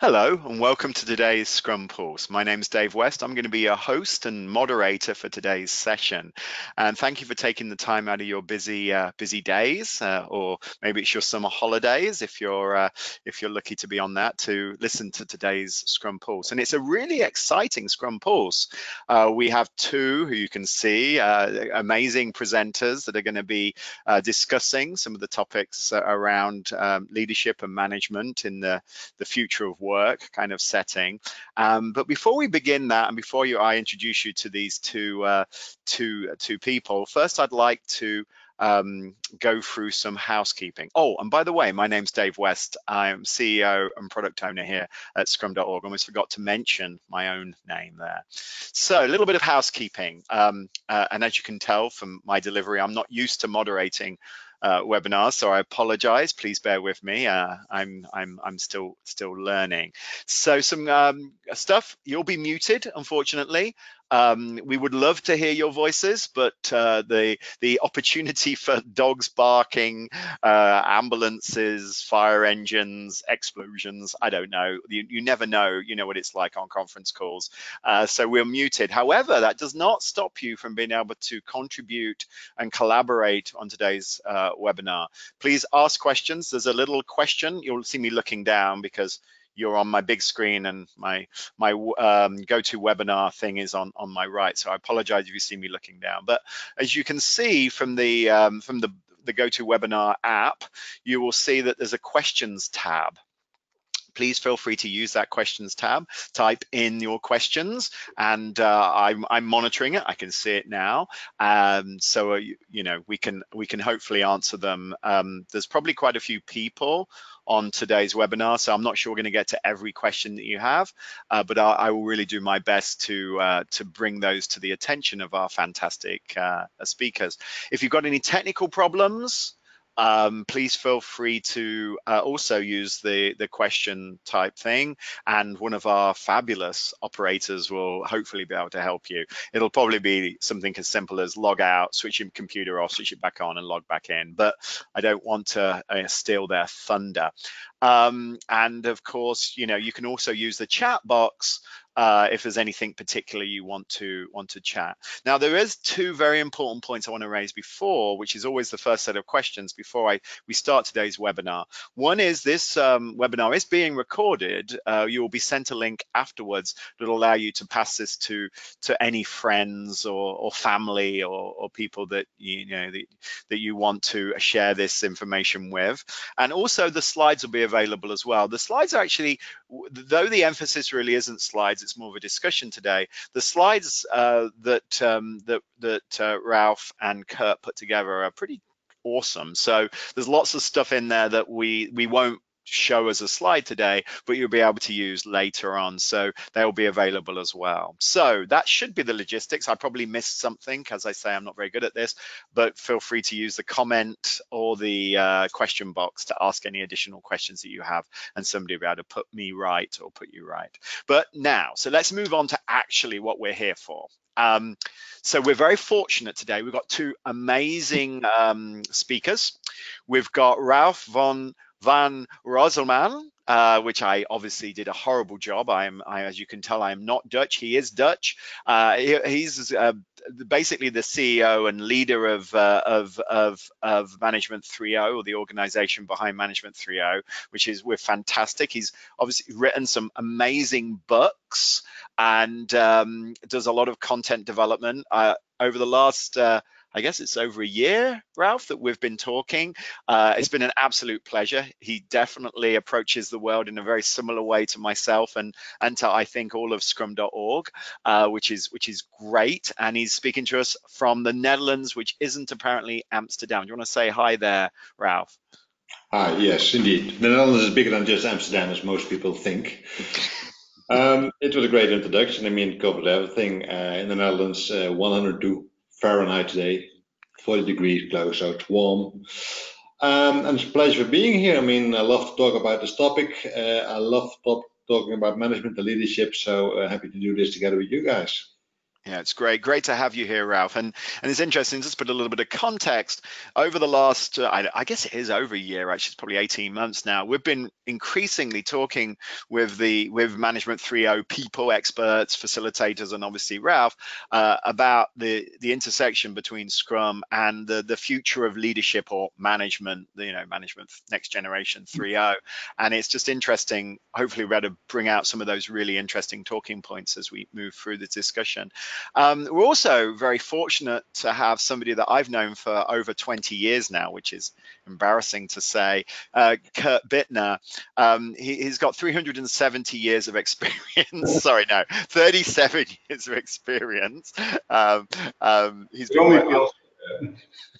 Hello and welcome to today's Scrum Pulse. My name is Dave West. I'm going to be your host and moderator for today's session. And thank you for taking the time out of your busy uh, busy days, uh, or maybe it's your summer holidays if you're uh, if you're lucky to be on that to listen to today's Scrum Pulse. And it's a really exciting Scrum Pulse. Uh, we have two who you can see uh, amazing presenters that are going to be uh, discussing some of the topics around um, leadership and management in the the future of work work kind of setting. Um, but before we begin that, and before you, I introduce you to these two, uh, two, two people, first I'd like to um, go through some housekeeping. Oh, and by the way, my name's Dave West. I'm CEO and product owner here at scrum.org. Almost forgot to mention my own name there. So a little bit of housekeeping. Um, uh, and as you can tell from my delivery, I'm not used to moderating uh, webinar, so I apologize. Please bear with me. Uh, I'm I'm I'm still still learning. So some um, stuff. You'll be muted, unfortunately. Um, we would love to hear your voices, but uh, the the opportunity for dogs barking, uh, ambulances, fire engines, explosions, I don't know. You, you never know. You know what it's like on conference calls. Uh, so we're muted. However, that does not stop you from being able to contribute and collaborate on today's uh, webinar. Please ask questions. There's a little question. You'll see me looking down because you're on my big screen and my my um, webinar thing is on on my right. So I apologize if you see me looking down. But as you can see from the um, from the the GoToWebinar app, you will see that there's a questions tab please feel free to use that questions tab type in your questions and uh, I'm, I'm, monitoring it i can see it now um, so uh, you, you, know we can we can hopefully answer them um, there's probably quite a few people on today's webinar. So I'm not sure we're going to get to every question that you have, uh, but I, I, will really do my best to uh, to bring those to the attention of our fantastic uh, speakers. If you've got any technical problems, um, please feel free to uh, also use the, the question type thing and one of our fabulous operators will hopefully be able to help you. It'll probably be something as simple as log out, switch your computer off, switch it back on and log back in, but I don't want to uh, steal their thunder. Um, and of course, you know, you can also use the chat box uh, if there's anything particular you want to want to chat. Now, there is two very important points I want to raise before, which is always the first set of questions before I we start today's webinar. One is this um, webinar is being recorded. Uh, you will be sent a link afterwards that will allow you to pass this to to any friends or, or family or, or people that you know that, that you want to share this information with. And also the slides will be available as well. The slides are actually, though the emphasis really isn't slides. It's more of a discussion today. The slides uh, that um, that that uh, Ralph and Kurt put together are pretty awesome. So there's lots of stuff in there that we we won't show as a slide today, but you'll be able to use later on. So they'll be available as well. So that should be the logistics. I probably missed something. As I say, I'm not very good at this, but feel free to use the comment or the uh, question box to ask any additional questions that you have and somebody will be able to put me right or put you right. But now, so let's move on to actually what we're here for. Um, so we're very fortunate today. We've got two amazing um, speakers. We've got Ralph von Van Roselman, uh, which I obviously did a horrible job. I am, I, as you can tell, I am not Dutch. He is Dutch. Uh, he, he's uh, basically the CEO and leader of, uh, of, of, of Management 3.0, or the organization behind Management 3.0, which is we're fantastic. He's obviously written some amazing books and um, does a lot of content development. Uh, over the last uh, I guess it's over a year, Ralph, that we've been talking. Uh, it's been an absolute pleasure. He definitely approaches the world in a very similar way to myself and and to I think all of Scrum.org, uh, which is which is great. And he's speaking to us from the Netherlands, which isn't apparently Amsterdam. Do you want to say hi there, Ralph? Hi, yes, indeed. The Netherlands is bigger than just Amsterdam, as most people think. Um, it was a great introduction. I mean, covered everything. Uh, in the Netherlands, uh, 102 Fahrenheit today, 40 degrees close, so it's warm. Um, and it's a pleasure being here. I mean, I love to talk about this topic. Uh, I love talk, talking about management and leadership, so uh, happy to do this together with you guys. Yeah, it's great. Great to have you here, Ralph. And and it's interesting, just put a little bit of context, over the last, uh, I, I, guess it is over a year, actually, it's probably 18 months now, we've been increasingly talking with the with Management 3.0 people, experts, facilitators, and obviously Ralph, uh, about the, the intersection between Scrum and the, the future of leadership or management, you know, management next generation 3.0. And it's just interesting, hopefully we're able to bring out some of those really interesting talking points as we move through the discussion. Um, we're also very fortunate to have somebody that I've known for over 20 years now, which is embarrassing to say, uh, Kurt Bittner. Um, he, has got 370 years of experience. Sorry, no, 37 years of experience. Um, um he's been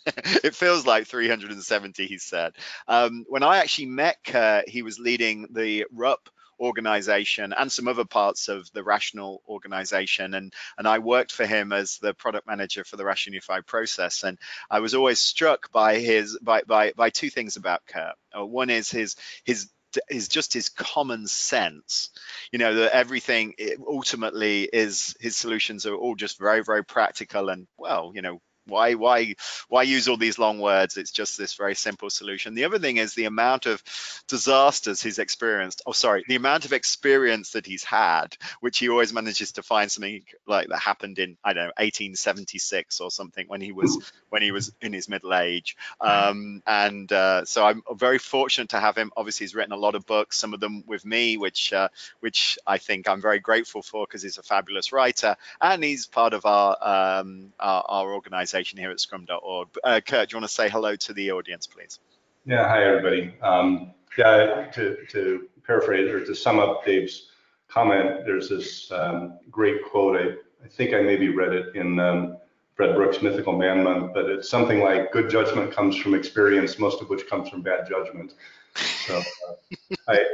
it feels like 370, he said. Um, when I actually met Kurt, he was leading the RUP organization and some other parts of the rational organization. And and I worked for him as the product manager for the rational unified process. And I was always struck by his by by, by two things about Kurt. Uh, one is his his is just his common sense you know that everything ultimately is his solutions are all just very very practical and well you know why why why use all these long words? It's just this very simple solution. The other thing is the amount of disasters he's experienced. Oh sorry the amount of experience that he's had which he always manages to find something like that happened in i don't know 1876 or something when he was when he was in his middle age. Um, and uh, so i'm very fortunate to have him. Obviously he's written a lot of books some of them with me which uh, which i think i'm very grateful for because he's a fabulous writer and he's part of our um, our, our organization organization here at scrum.org. Uh, Kurt, do you want to say hello to the audience, please? Yeah, hi, everybody. Um, yeah, to, to paraphrase or to sum up Dave's comment, there's this um, great quote. I, I think I maybe read it in um, Fred Brooks' Mythical Man Month, but it's something like good judgment comes from experience, most of which comes from bad judgment. So uh, I,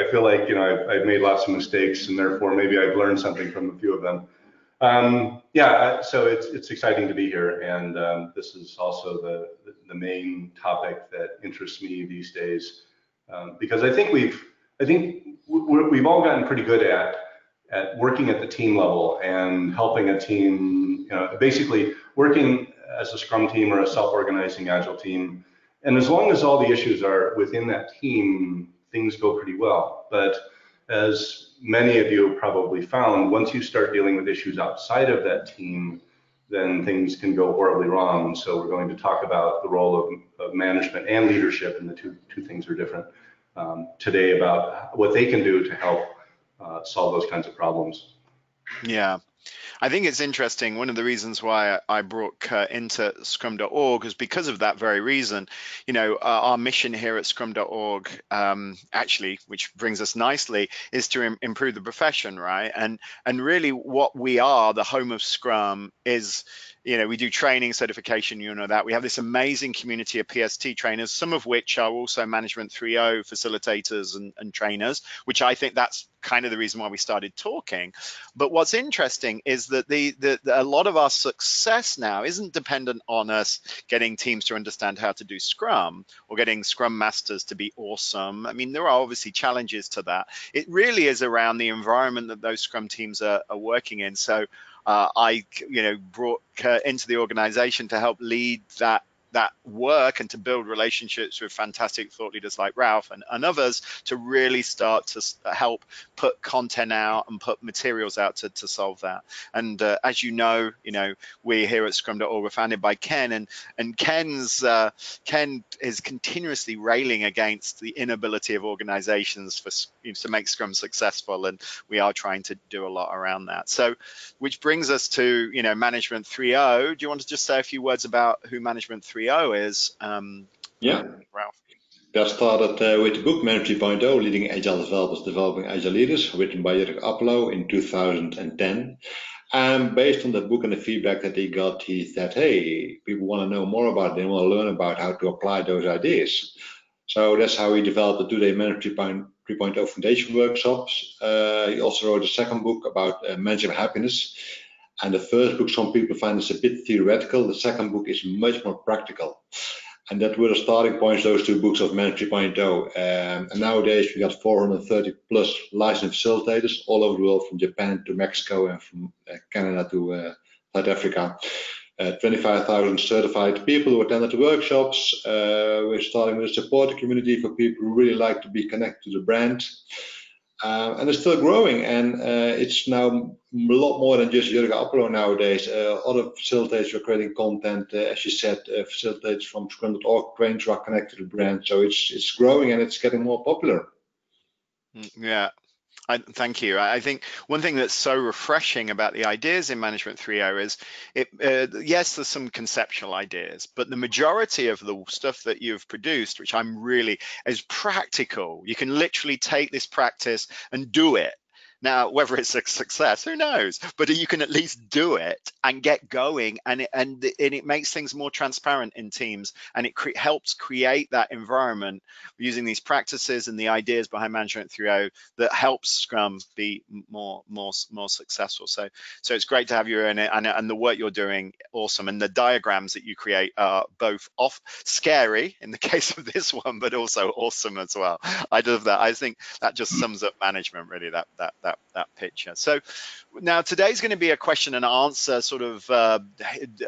I feel like, you know, I've, I've made lots of mistakes and therefore maybe I've learned something from a few of them. Um, yeah, uh, so it's it's exciting to be here, and um, this is also the the main topic that interests me these days, um, because I think we've I think we have all gotten pretty good at at working at the team level and helping a team, you know, basically working as a Scrum team or a self-organizing Agile team, and as long as all the issues are within that team, things go pretty well, but as many of you probably found, once you start dealing with issues outside of that team, then things can go horribly wrong. So we're going to talk about the role of, of management and leadership, and the two, two things are different um, today about what they can do to help uh, solve those kinds of problems. Yeah, I think it's interesting. One of the reasons why I brought Kurt into Scrum.org is because of that very reason. You know, uh, our mission here at Scrum.org, um, actually, which brings us nicely, is to Im improve the profession, right? And and really, what we are, the home of Scrum, is you know, we do training, certification, you know that. We have this amazing community of PST trainers, some of which are also Management 3.0 facilitators and, and trainers, which I think that's kind of the reason why we started talking. But what's interesting is that the, the, the, a lot of our success now isn't dependent on us getting teams to understand how to do Scrum or getting Scrum masters to be awesome. I mean, there are obviously challenges to that. It really is around the environment that those Scrum teams are, are working in. So uh, I, you know, brought Kurt into the organization to help lead that that work and to build relationships with fantastic thought leaders like Ralph and, and others to really start to help put content out and put materials out to, to solve that. And uh, as you know, you know, we here at Scrum.org were founded by Ken and and Ken's uh, Ken is continuously railing against the inability of organizations for you know, to make Scrum successful. And we are trying to do a lot around that. So which brings us to, you know, Management 3.0. Do you want to just say a few words about who Management 3 3.0 is. Um, yeah. Ralph. That started uh, with the book Management 3.0, Leading Agile Developers, Developing Agile Leaders, written by Jurgen Appelo in 2010. And based on that book and the feedback that he got, he said, hey, people want to know more about it. They want to learn about how to apply those ideas. So that's how he developed the two-day Management 3.0 Foundation workshops. Uh, he also wrote a second book about uh, managing happiness. And the first book, some people find is a bit theoretical. The second book is much more practical. And that were the starting points, those two books of Manage 3.0. Um, and nowadays we got 430 plus licensed facilitators all over the world, from Japan to Mexico and from uh, Canada to uh, South Africa. Uh, 25,000 certified people who attended the workshops. Uh, we're starting with a support community for people who really like to be connected to the brand. Uh, and it's still growing, and uh, it's now a lot more than just Jurgen Appelo nowadays. Uh, other facilitators are creating content, uh, as you said, uh, facilitators from Scrum.org, trainers are connected to the brand. So it's it's growing and it's getting more popular. Mm, yeah, I, thank you. I think one thing that's so refreshing about the ideas in Management 3.0 is, it, uh, yes, there's some conceptual ideas, but the majority of the stuff that you've produced, which I'm really, is practical. You can literally take this practice and do it now, whether it's a success, who knows? But you can at least do it and get going, and it, and, and it makes things more transparent in teams, and it cre helps create that environment using these practices and the ideas behind Management 3.0 that helps Scrum be more more more successful. So so it's great to have you in it, and, and the work you're doing awesome, and the diagrams that you create are both off scary in the case of this one, but also awesome as well. I love that. I think that just sums up management really. That that that that that picture. So now today's going to be a question and answer sort of uh,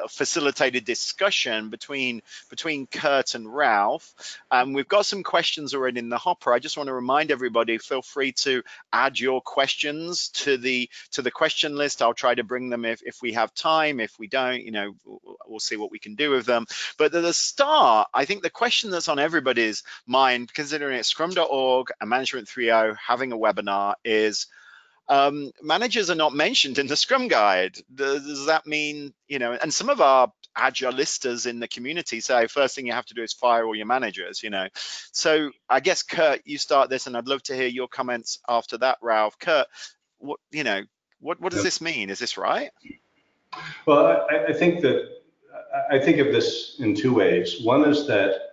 facilitated discussion between between Kurt and Ralph. And we've got some questions already in the hopper. I just want to remind everybody, feel free to add your questions to the to the question list. I'll try to bring them if, if we have time. If we don't, you know, we'll see what we can do with them. But at the start, I think the question that's on everybody's mind, considering it's scrum.org and Management 3.0 having a webinar is um, managers are not mentioned in the Scrum Guide. Does, does that mean, you know, and some of our agilistas in the community say first thing you have to do is fire all your managers, you know. So I guess Kurt, you start this, and I'd love to hear your comments after that, Ralph. Kurt, what you know, what what does this mean? Is this right? Well, I, I think that I think of this in two ways. One is that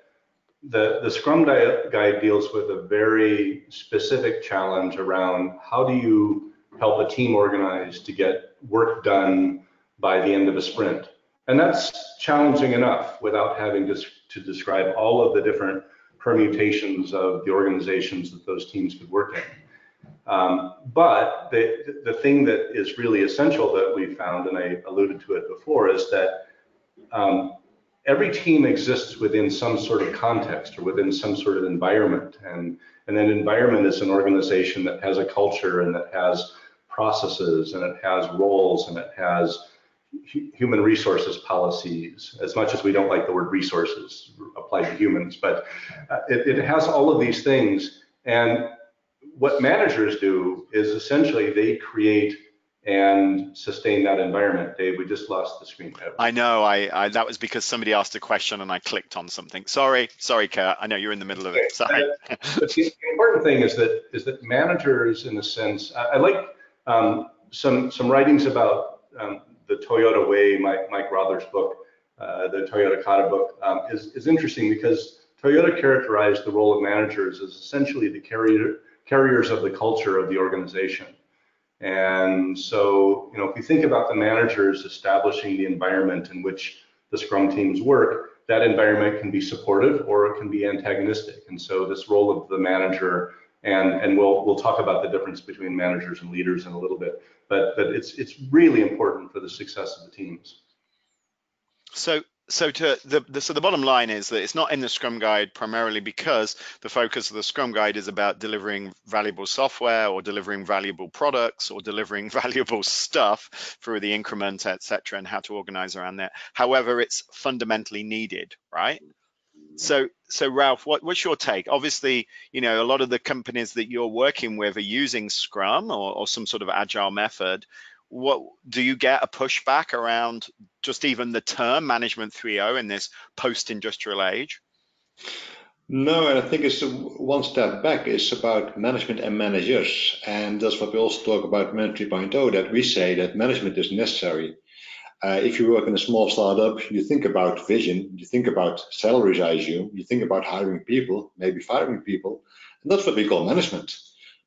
the, the Scrum Guide deals with a very specific challenge around how do you help a team organize to get work done by the end of a sprint. And that's challenging enough without having to, to describe all of the different permutations of the organizations that those teams could work in. Um, but the, the thing that is really essential that we found, and I alluded to it before, is that um, every team exists within some sort of context or within some sort of environment. And, and then environment is an organization that has a culture and that has processes and it has roles and it has human resources policies, as much as we don't like the word resources applied to humans, but uh, it, it has all of these things. And what managers do is essentially they create and sustain that environment. Dave, we just lost the screen. I know. I, I, that was because somebody asked a question and I clicked on something. Sorry, sorry, Kurt. I know you're in the middle of it. Sorry. Uh, but the important thing is that is that managers, in a sense, I, I like um, some some writings about um, the Toyota Way. Mike, Mike Rother's book, uh, the Toyota Kata book, um, is is interesting because Toyota characterized the role of managers as essentially the carrier carriers of the culture of the organization. And so, you know, if you think about the managers establishing the environment in which the Scrum teams work, that environment can be supportive or it can be antagonistic. And so this role of the manager, and, and we'll, we'll talk about the difference between managers and leaders in a little bit, but, but it's, it's really important for the success of the teams. So so to the, the, so the bottom line is that it's not in the scrum guide primarily because the focus of the scrum guide is about delivering valuable software or delivering valuable products or delivering valuable stuff through the increment etc and how to organize around that. However it's fundamentally needed right? So so ralph what, what's your take? Obviously you know a lot of the companies that you're working with are using scrum or, or some sort of agile method what do you get a pushback around just even the term management 3.0 in this post-industrial age? No, and I think it's one step back. It's about management and managers, and that's what we also talk about management 3.0. That we say that management is necessary. Uh, if you work in a small startup, you think about vision, you think about salaries, I assume, you think about hiring people, maybe firing people, and that's what we call management.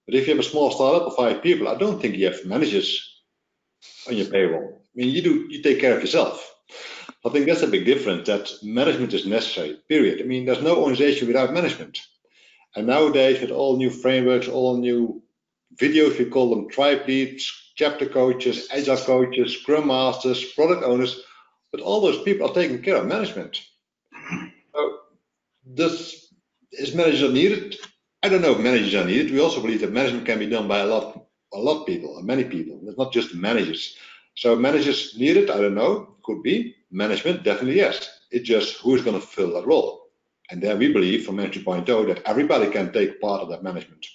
But if you have a small startup of five people, I don't think you have managers on your payroll. I mean, you do you take care of yourself. I think that's a big difference that management is necessary, period. I mean, there's no organization without management. And nowadays, with all new frameworks, all new videos, we call them tribe leads, chapter coaches, agile coaches, scrum masters, product owners, but all those people are taking care of management. So, does, is manager needed? I don't know if managers are needed. We also believe that management can be done by a lot, a lot of people, many people. It's not just managers. So managers needed? I don't know. Could be. Management, definitely yes. It's just who's going to fill that role. And there we believe from Point O that everybody can take part of that management.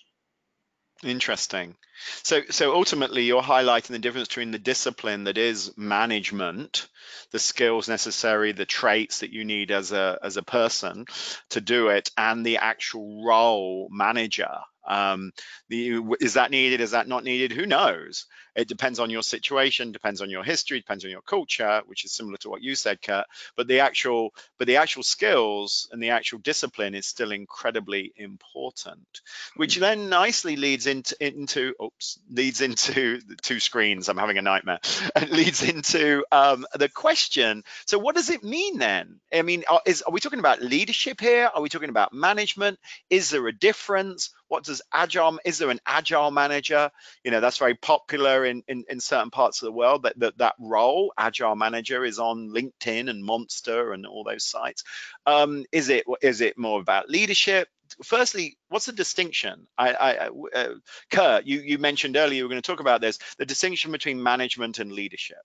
Interesting. So, so ultimately, you're highlighting the difference between the discipline that is management, the skills necessary, the traits that you need as a as a person to do it, and the actual role manager. Um, the, is that needed? Is that not needed? Who knows? It depends on your situation, depends on your history, depends on your culture, which is similar to what you said, Kurt. But the actual, but the actual skills and the actual discipline is still incredibly important, which then nicely leads into into oops leads into two screens. I'm having a nightmare. It leads into um, the question. So what does it mean then? I mean, are, is, are we talking about leadership here? Are we talking about management? Is there a difference? What does agile? Is there an agile manager? You know, that's very popular in, in, in certain parts of the world that, that that role, agile manager, is on LinkedIn and Monster and all those sites. Um, is it is it more about leadership? Firstly, what's the distinction? I, I uh, Kurt, you you mentioned earlier you were going to talk about this, the distinction between management and leadership.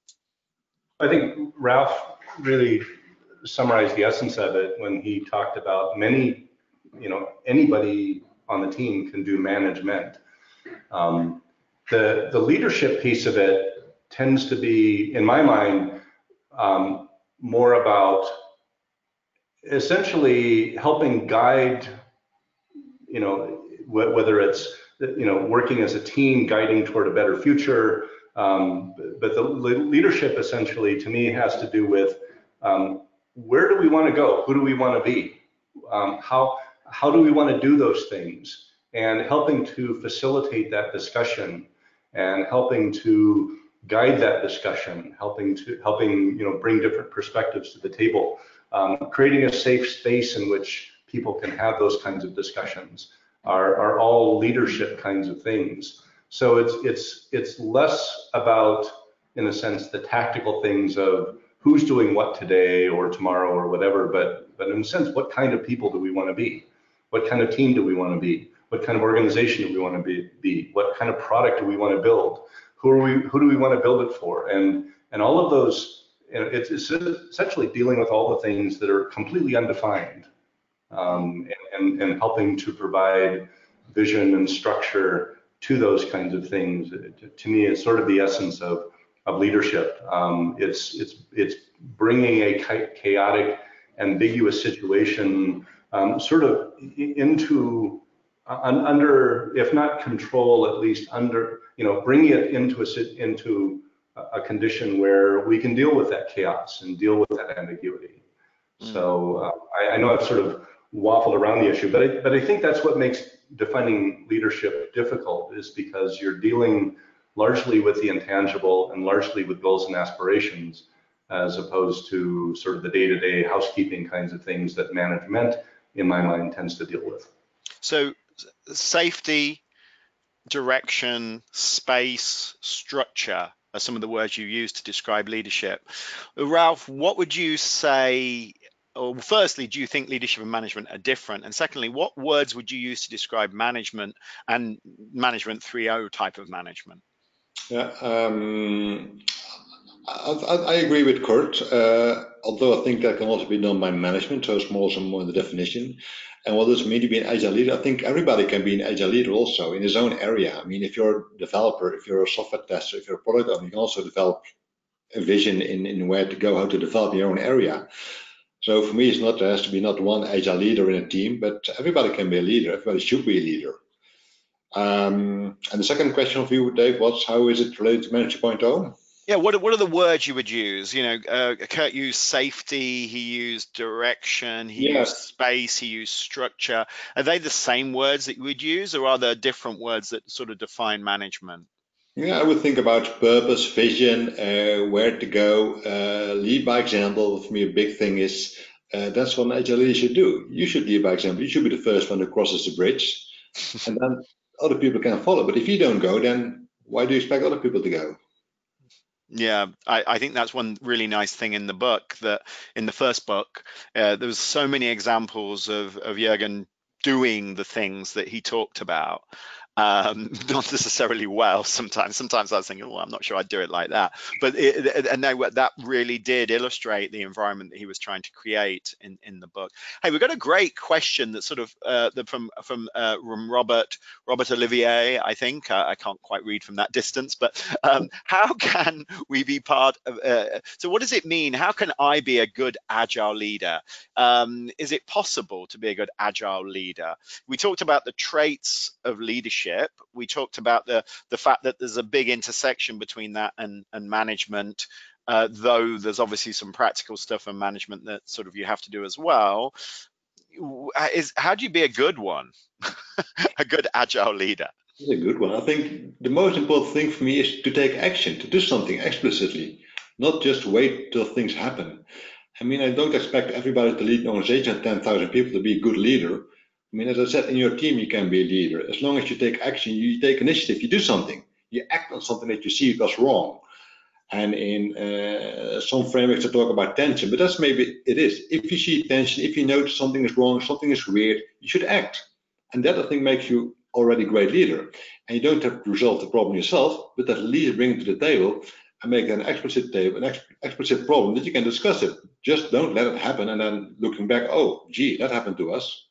I think Ralph really summarized the essence of it when he talked about many, you know, anybody on the team can do management. Um, the, the leadership piece of it tends to be, in my mind, um, more about essentially helping guide, you know, wh whether it's, you know, working as a team, guiding toward a better future. Um, but the leadership essentially to me has to do with um, where do we want to go? Who do we want to be? Um, how, how do we want to do those things? And helping to facilitate that discussion and helping to guide that discussion, helping to helping you know bring different perspectives to the table, um, creating a safe space in which people can have those kinds of discussions are, are all leadership kinds of things. So it's it's it's less about, in a sense, the tactical things of who's doing what today or tomorrow or whatever, but but in a sense, what kind of people do we want to be? What kind of team do we want to be? What kind of organization do we want to be, be? What kind of product do we want to build? Who are we? Who do we want to build it for? And and all of those, it's, it's essentially dealing with all the things that are completely undefined, um, and, and and helping to provide vision and structure to those kinds of things. To me, it's sort of the essence of of leadership. Um, it's it's it's bringing a chaotic, ambiguous situation um, sort of into under, if not control, at least under, you know, bringing it into a into a condition where we can deal with that chaos and deal with that ambiguity. Mm. So uh, I, I, know I've sort of waffled around the issue, but I, but I think that's what makes defining leadership difficult is because you're dealing largely with the intangible and largely with goals and aspirations as opposed to sort of the day-to-day -day housekeeping kinds of things that management in my mind tends to deal with. So safety, direction, space, structure are some of the words you use to describe leadership. Ralph, what would you say? Or firstly, do you think leadership and management are different? And secondly, what words would you use to describe management and management 3.0 type of management? Yeah, um, I, I, agree with Kurt, uh, although I think that can also be done by management, so it's more, more in the definition. And what does it mean to be an agile leader? I think everybody can be an agile leader also in his own area. I mean, if you're a developer, if you're a software tester, if you're a product owner, you can also develop a vision in, in where to go, how to develop your own area. So for me, it's not there has to be not one agile leader in a team, but everybody can be a leader. Everybody should be a leader. Um, and the second question of you, Dave, was how is it related to Manager Point O? Yeah, what what are the words you would use? You know, uh, Kurt used safety, he used direction, he yeah. used space, he used structure. Are they the same words that you would use, or are there different words that sort of define management? Yeah, I would think about purpose, vision, uh, where to go. Uh, lead by example. For me, a big thing is uh, that's what an agile leader should do. You should lead by example. You should be the first one who crosses the bridge, and then other people can follow. But if you don't go, then why do you expect other people to go? Yeah, I, I, think that's one really nice thing in the book that in the first book, uh, there was so many examples of, of Jurgen doing the things that he talked about um, not necessarily well sometimes. Sometimes I was thinking, well, I'm not sure I'd do it like that. But it, and no, that really did illustrate the environment that he was trying to create in, in the book. Hey, we've got a great question that sort of uh, from from uh, from Robert Robert Olivier, I think. Uh, I can't quite read from that distance, but um, how can we be part of? Uh, so, what does it mean? How can I be a good agile leader? Um, is it possible to be a good agile leader? We talked about the traits of leadership leadership. We talked about the the fact that there's a big intersection between that and and management. Uh, though there's obviously some practical stuff and management that sort of you have to do as well. Is how do you be a good one, a good agile leader? It's a good one. I think the most important thing for me is to take action, to do something explicitly, not just wait till things happen. I mean, I don't expect everybody to lead an organization of 10,000 people to be a good leader. I mean, as I said, in your team, you can be a leader. As long as you take action, you take initiative, you do something, you act on something that you see was wrong. And in uh, some frameworks, they talk about tension, but that's maybe it is. If you see tension, if you notice something is wrong, something is weird, you should act. And that, I think, makes you already a great leader. And you don't have to resolve the problem yourself, but at least bring it to the table and make an explicit table, an ex explicit problem that you can discuss it. Just don't let it happen and then looking back, oh, gee, that happened to us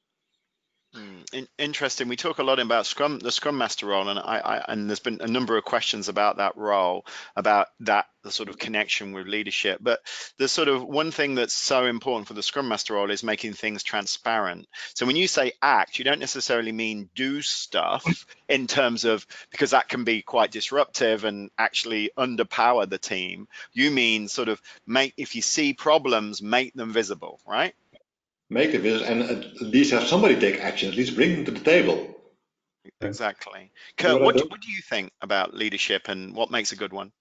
in, interesting. We talk a lot about Scrum, the Scrum Master role, and I, I, and there's been a number of questions about that role, about that the sort of connection with leadership. But the sort of one thing that's so important for the Scrum Master role is making things transparent. So when you say act, you don't necessarily mean do stuff in terms of because that can be quite disruptive and actually underpower the team. You mean sort of make if you see problems, make them visible, right? Make a visit and at least have somebody take action, at least bring them to the table. Exactly. Kurt, what, do, what do you think about leadership and what makes a good one?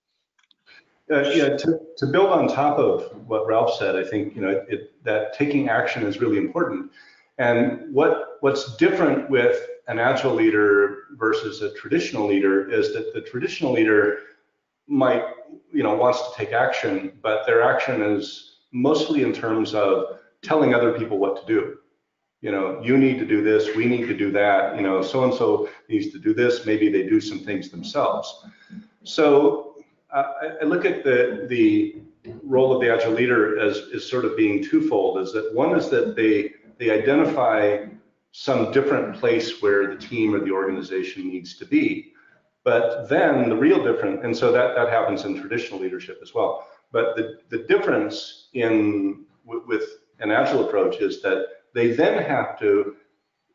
Uh, yeah, to, to build on top of what Ralph said, I think you know it, that taking action is really important. And what what's different with an agile leader versus a traditional leader is that the traditional leader might you know wants to take action, but their action is mostly in terms of telling other people what to do. You know, you need to do this, we need to do that, you know, so and so needs to do this, maybe they do some things themselves. So I look at the, the role of the agile leader as is sort of being twofold is that one is that they they identify some different place where the team or the organization needs to be but then the real difference and so that that happens in traditional leadership as well but the the difference in with an agile approach is that they then have to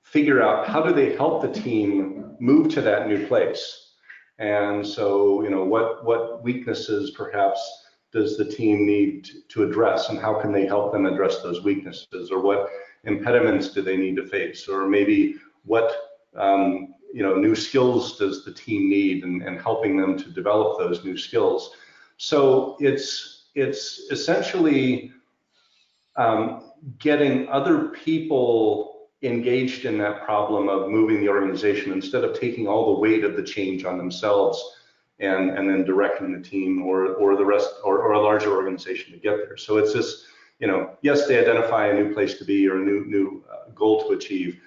figure out how do they help the team move to that new place. And so, you know, what what weaknesses perhaps does the team need to address and how can they help them address those weaknesses? Or what impediments do they need to face? Or maybe what um, you know new skills does the team need and, and helping them to develop those new skills? So it's it's essentially um, getting other people engaged in that problem of moving the organization instead of taking all the weight of the change on themselves and, and then directing the team or, or the rest or, or a larger organization to get there. So it's this, you know, yes, they identify a new place to be or a new, new uh, goal to achieve,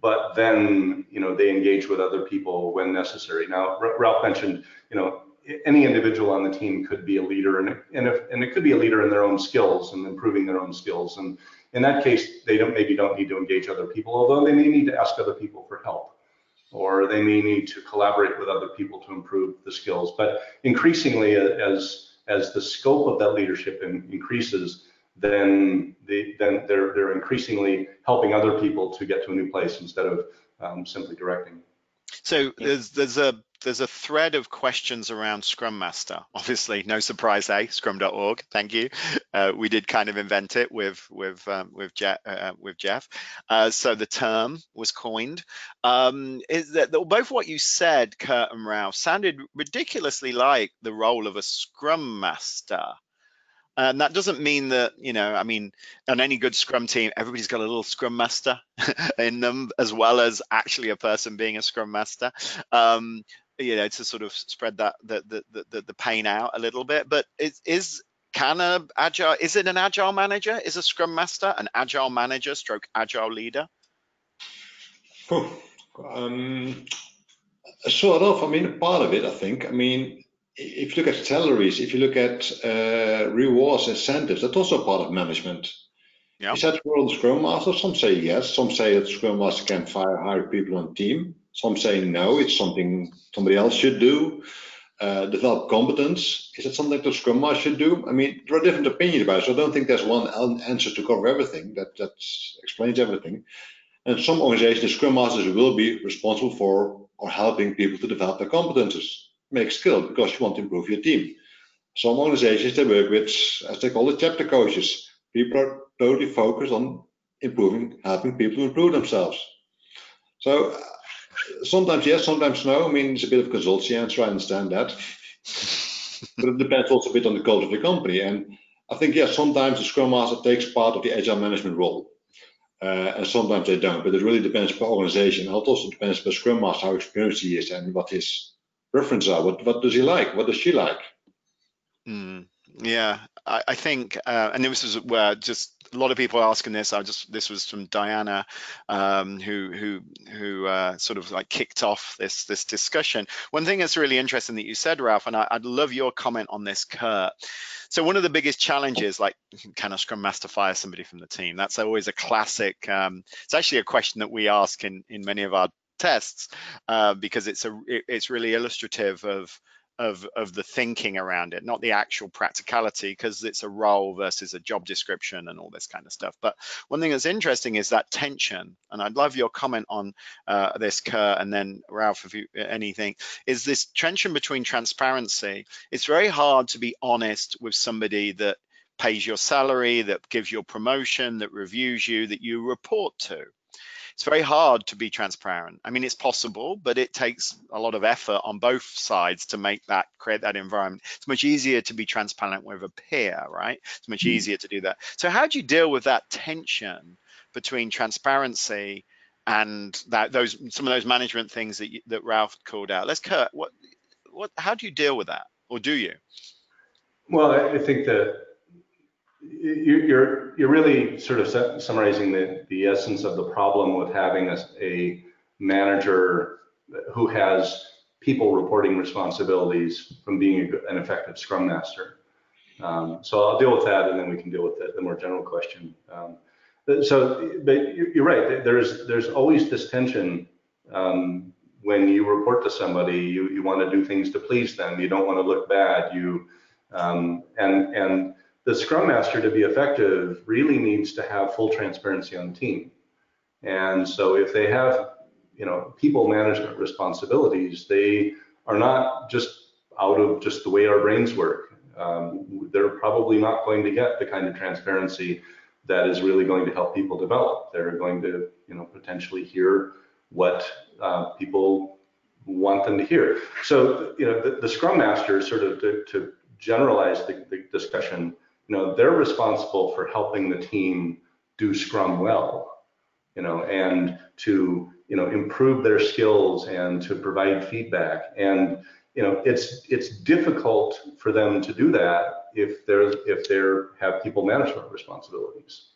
but then, you know, they engage with other people when necessary. Now, Ralph mentioned, you know, any individual on the team could be a leader and, and, if, and it could be a leader in their own skills and improving their own skills. And in that case, they don't maybe don't need to engage other people, although they may need to ask other people for help or they may need to collaborate with other people to improve the skills. But increasingly, as, as the scope of that leadership in, increases, then, the, then they're, they're increasingly helping other people to get to a new place instead of um, simply directing. So there's there's a there's a thread of questions around Scrum Master. Obviously, no surprise, eh? Scrum.org. Thank you. Uh, we did kind of invent it with with um, with, Jeff, uh, with Jeff. Uh, so the term was coined. Um, is that both what you said, Kurt and Ralph, sounded ridiculously like the role of a Scrum Master. And that doesn't mean that, you know, I mean, on any good Scrum team, everybody's got a little Scrum Master in them, as well as actually a person being a Scrum Master. Um, you know, to sort of spread that the the the, the pain out a little bit. But is is can a agile is it an agile manager? Is a Scrum Master an agile manager, stroke agile leader? Um, sort of. I mean, part of it, I think. I mean, if you look at salaries, if you look at uh, rewards, incentives, that's also part of management. Yeah. Is that role the Scrum Master? Some say yes. Some say that Scrum Master can fire hire people on team. Some say no, it's something somebody else should do. Uh, develop competence. Is that something that Scrum Master should do? I mean, there are different opinions about it, so I don't think there's one answer to cover everything. That that explains everything. And some organizations, Scrum Masters will be responsible for or helping people to develop their competences make skill because you want to improve your team. Some organizations they work with, as they call it, chapter coaches. People are totally focused on improving, helping people to improve themselves. So sometimes yes, sometimes no. I mean, it's a bit of a consultancy answer. I understand that, but it depends also a bit on the culture of the company. And I think yes, sometimes the Scrum Master takes part of the agile management role. Uh, and sometimes they don't, but it really depends per organization. And it also depends per Scrum Master how experienced he is and what his preferences are. What what does he like? What does she like? Mm, yeah, I, I think, uh, and this was where just a lot of people asking this. I just this was from Diana, um, who who who uh, sort of like kicked off this this discussion. One thing that's really interesting that you said, Ralph, and I, would love your comment on this, Kurt. So one of the biggest challenges, like, can a Scrum Master fire somebody from the team? That's always a classic. Um, it's actually a question that we ask in in many of our tests uh, because it's a it, it's really illustrative of of of the thinking around it, not the actual practicality, because it's a role versus a job description and all this kind of stuff. But one thing that's interesting is that tension, and I'd love your comment on uh, this, Kurt, and then Ralph, if you anything, is this tension between transparency. It's very hard to be honest with somebody that pays your salary, that gives your promotion, that reviews you, that you report to it's very hard to be transparent. I mean, it's possible, but it takes a lot of effort on both sides to make that create that environment. It's much easier to be transparent with a peer, right? It's much mm. easier to do that. So how do you deal with that tension between transparency and that those some of those management things that you, that Ralph called out? Let's Kurt, what what how do you deal with that, or do you? Well, I think that you're you're really sort of summarizing the, the essence of the problem with having a, a manager who has people reporting responsibilities from being a, an effective scrum master. Um, so I'll deal with that, and then we can deal with the, the more general question. Um, so, but you're right. There's there's always this tension um, when you report to somebody. You you want to do things to please them. You don't want to look bad. You um, and and the scrum master to be effective really needs to have full transparency on the team. And so if they have, you know, people management responsibilities, they are not just out of just the way our brains work. Um, they're probably not going to get the kind of transparency that is really going to help people develop. They're going to, you know, potentially hear what uh, people want them to hear. So, you know, the, the Scrum Master, sort of to, to generalize the, the discussion, you know, they're responsible for helping the team do Scrum well, you know, and to, you know, improve their skills and to provide feedback. And, you know, it's it's difficult for them to do that if they're if they're have people management responsibilities.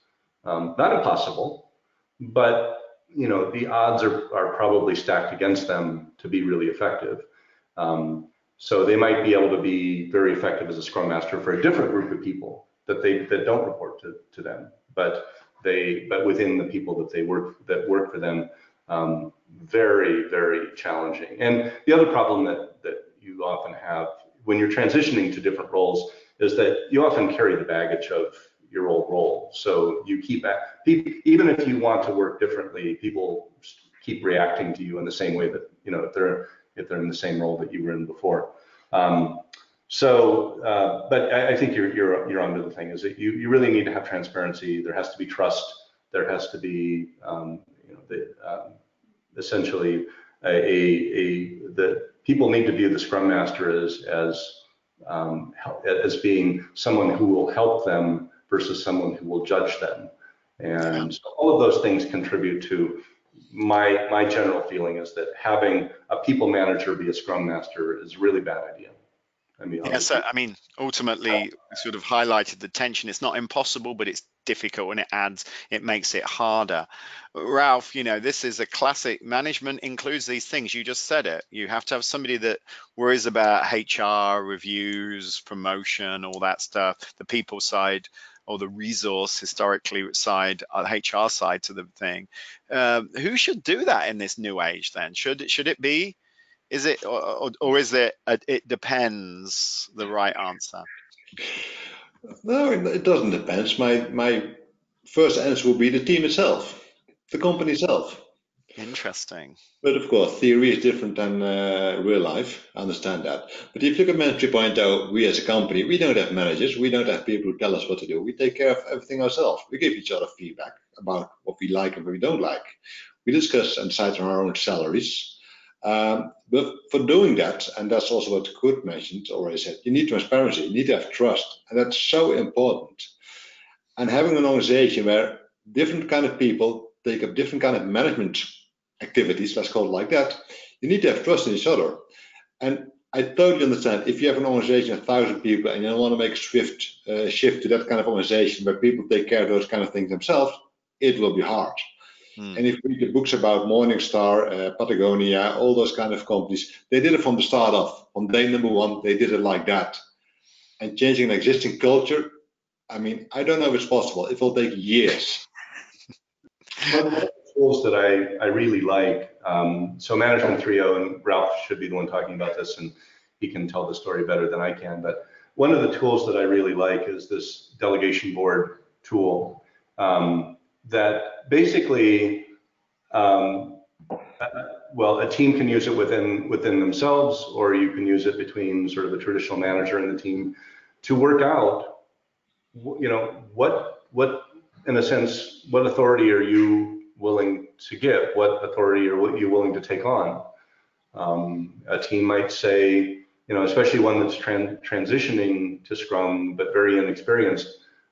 Um, not impossible, but you know the odds are, are probably stacked against them to be really effective. Um, so they might be able to be very effective as a scrum master for a different group of people that they that don't report to, to them, but they but within the people that they work that work for them, um, very very challenging. And the other problem that that you often have when you're transitioning to different roles is that you often carry the baggage of your old role. So you keep even if you want to work differently, people keep reacting to you in the same way that you know if they're if they're in the same role that you were in before. Um, so, uh, but I, I, think you're you're you're onto the thing is that you you really need to have transparency. There has to be trust. There has to be um, you know the, um, essentially a, a, a the people need to view the Scrum Master as as um, as being someone who will help them versus someone who will judge them. And all of those things contribute to my my general feeling is that having a people manager be a Scrum Master is a really bad idea. I mean, yeah, so I mean, ultimately, sort of highlighted the tension. It's not impossible, but it's difficult, and it adds, it makes it harder. Ralph, you know, this is a classic. Management includes these things. You just said it. You have to have somebody that worries about HR reviews, promotion, all that stuff, the people side or the resource historically side, uh, HR side to the thing. Uh, who should do that in this new age? Then should should it be is it, or, or is it, a, it depends the right answer? No, it doesn't depend. My, my first answer would be the team itself, the company itself. Interesting. But of course, theory is different than uh, real life. I understand that. But if you look at Management 3.0, we as a company, we don't have managers. We don't have people who tell us what to do. We take care of everything ourselves. We give each other feedback about what we like and what we don't like. We discuss and decide on our own salaries. Um, but for doing that, and that's also what Kurt mentioned already said, you need transparency, you need to have trust, and that's so important. And having an organization where different kind of people take up different kind of management activities, let's call it like that, you need to have trust in each other. And I totally understand if you have an organization of thousand people and you don't want to make a swift uh, shift to that kind of organization where people take care of those kind of things themselves, it will be hard. Mm. And if you read the books about Morningstar, uh, Patagonia, all those kind of companies, they did it from the start off. On day number one, they did it like that. And changing an existing culture, I mean, I don't know if it's possible. It will take years. Tools that I, I really like, um, so Management 3.0, and Ralph should be the one talking about this, and he can tell the story better than I can. But one of the tools that I really like is this delegation board tool. Um, that basically, um, well, a team can use it within within themselves, or you can use it between sort of the traditional manager and the team to work out, you know, what what in a sense, what authority are you willing to give? What authority are you willing to take on? Um, a team might say, you know, especially one that's tran transitioning to Scrum but very inexperienced,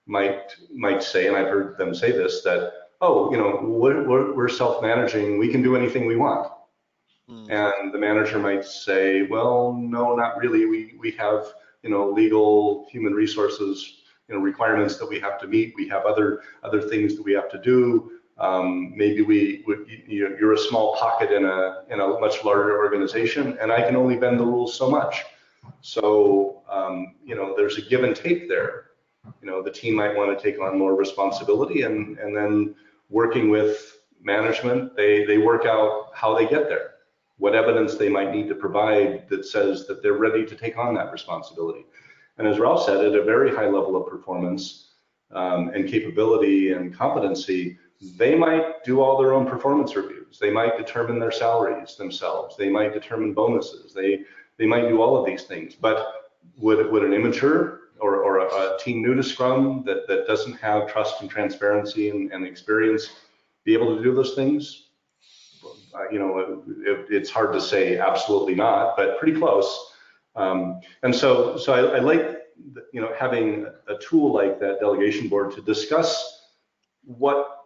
might might say, and I've heard them say this, that oh, you know, we're, we're, we're self-managing, we can do anything we want. Mm. And the manager might say, well, no, not really. We we have you know legal, human resources, you know, requirements that we have to meet. We have other other things that we have to do. Um, maybe we, you're a small pocket in a in a much larger organization, and I can only bend the rules so much. So um, you know, there's a give and take there. You know the team might want to take on more responsibility and and then working with management they they work out how they get there. What evidence they might need to provide that says that they're ready to take on that responsibility. And as ralph said at a very high level of performance um, and capability and competency they might do all their own performance reviews they might determine their salaries themselves they might determine bonuses they they might do all of these things but would would an immature or, or a, a, team new to Scrum that, that doesn't have trust and transparency and, and experience be able to do those things? You know, it, it's hard to say absolutely not, but pretty close. Um, and so, so I, I like, you know, having a tool like that delegation board to discuss what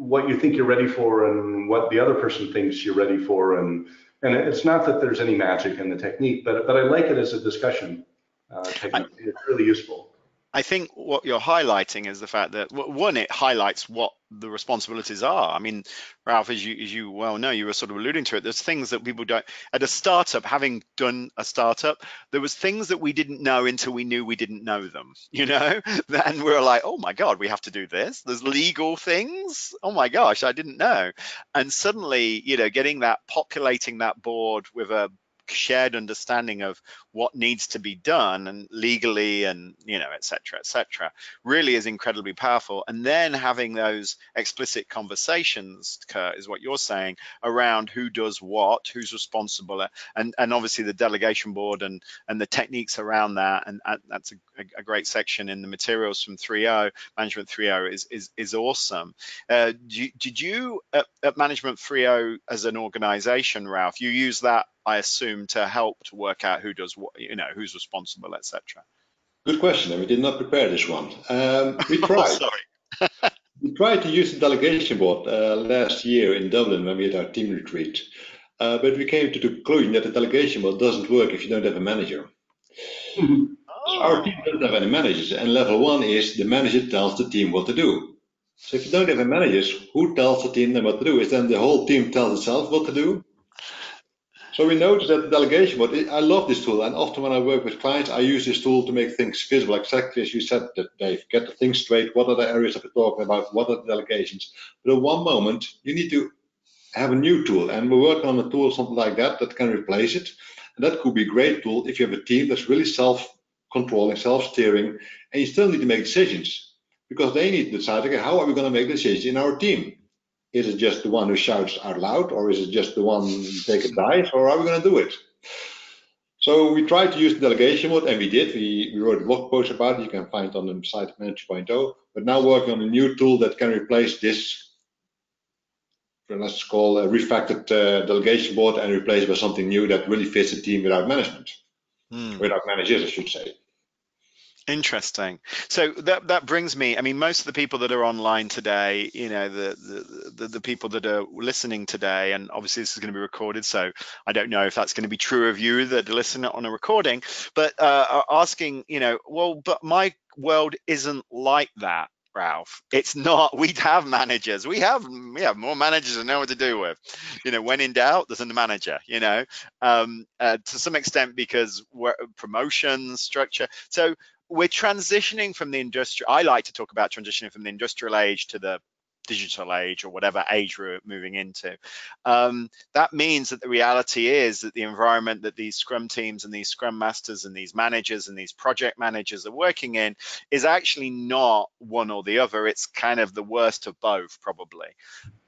what you think you're ready for and what the other person thinks you're ready for and and it's not that there's any magic in the technique but but I like it as a discussion uh, it's really useful. I think what you're highlighting is the fact that one, it highlights what the responsibilities are. I mean, Ralph, as you as you well know, you were sort of alluding to it. There's things that people don't. At a startup, having done a startup, there was things that we didn't know until we knew we didn't know them. You know, then we are like, oh my god, we have to do this. There's legal things. Oh my gosh, I didn't know. And suddenly, you know, getting that populating that board with a shared understanding of what needs to be done and legally and you know etc etc really is incredibly powerful. And then having those explicit conversations Kurt is what you're saying around who does what who's responsible and and obviously the delegation board and and the techniques around that. And, that's a, a, great section in the materials from 3.0 management 3.0 is is is awesome. Uh, did, did you at, at management 3.0 as an organization ralph you use that I assume, to help to work out who does what, you know, who's responsible, etc. Good question, we did not prepare this one. Um, we tried. sorry. we tried to use the delegation board uh, last year in Dublin when we had our team retreat, uh, but we came to the conclusion that the delegation board doesn't work if you don't have a manager. Oh. Our team doesn't have any managers, and level one is the manager tells the team what to do. So if you don't have a manager, who tells the team then what to do? Is then the whole team tells itself what to do? So we noticed that the delegation board, I love this tool. And often when I work with clients, I use this tool to make things visible, exactly as you said, that Dave, get the things straight. What are the areas that we're talking about? What are the delegations? But at one moment, you need to have a new tool. And we're working on a tool, something like that, that can replace it. And that could be a great tool if you have a team that's really self-controlling, self-steering, and you still need to make decisions because they need to decide, okay, how are we going to make decisions in our team? Is it just the one who shouts out loud, or is it just the one take a dice, or are we going to do it? So we tried to use the delegation board, and we did. We, we wrote a blog post about it. You can find it on the site of Management 3.0. But now working on a new tool that can replace this, let's call a refactored uh, delegation board, and replace it with something new that really fits the team without management, hmm. without managers, I should say. Interesting. So that that brings me. I mean, most of the people that are online today, you know, the the the, the people that are listening today, and obviously this is going to be recorded, so I don't know if that's going to be true of you that listen on a recording, but uh, are asking, you know, well, but my world isn't like that. Ralph. It's not. We have managers. We have we have more managers to know what to do with. You know, when in doubt, there's a manager. You know, um, uh, to some extent because promotions structure. So we're transitioning from the industrial i like to talk about transitioning from the industrial age to the digital age or whatever age we're moving into. Um, that means that the reality is that the environment that these scrum teams and these scrum masters and these managers and these project managers are working in is actually not one or the other. It's kind of the worst of both probably.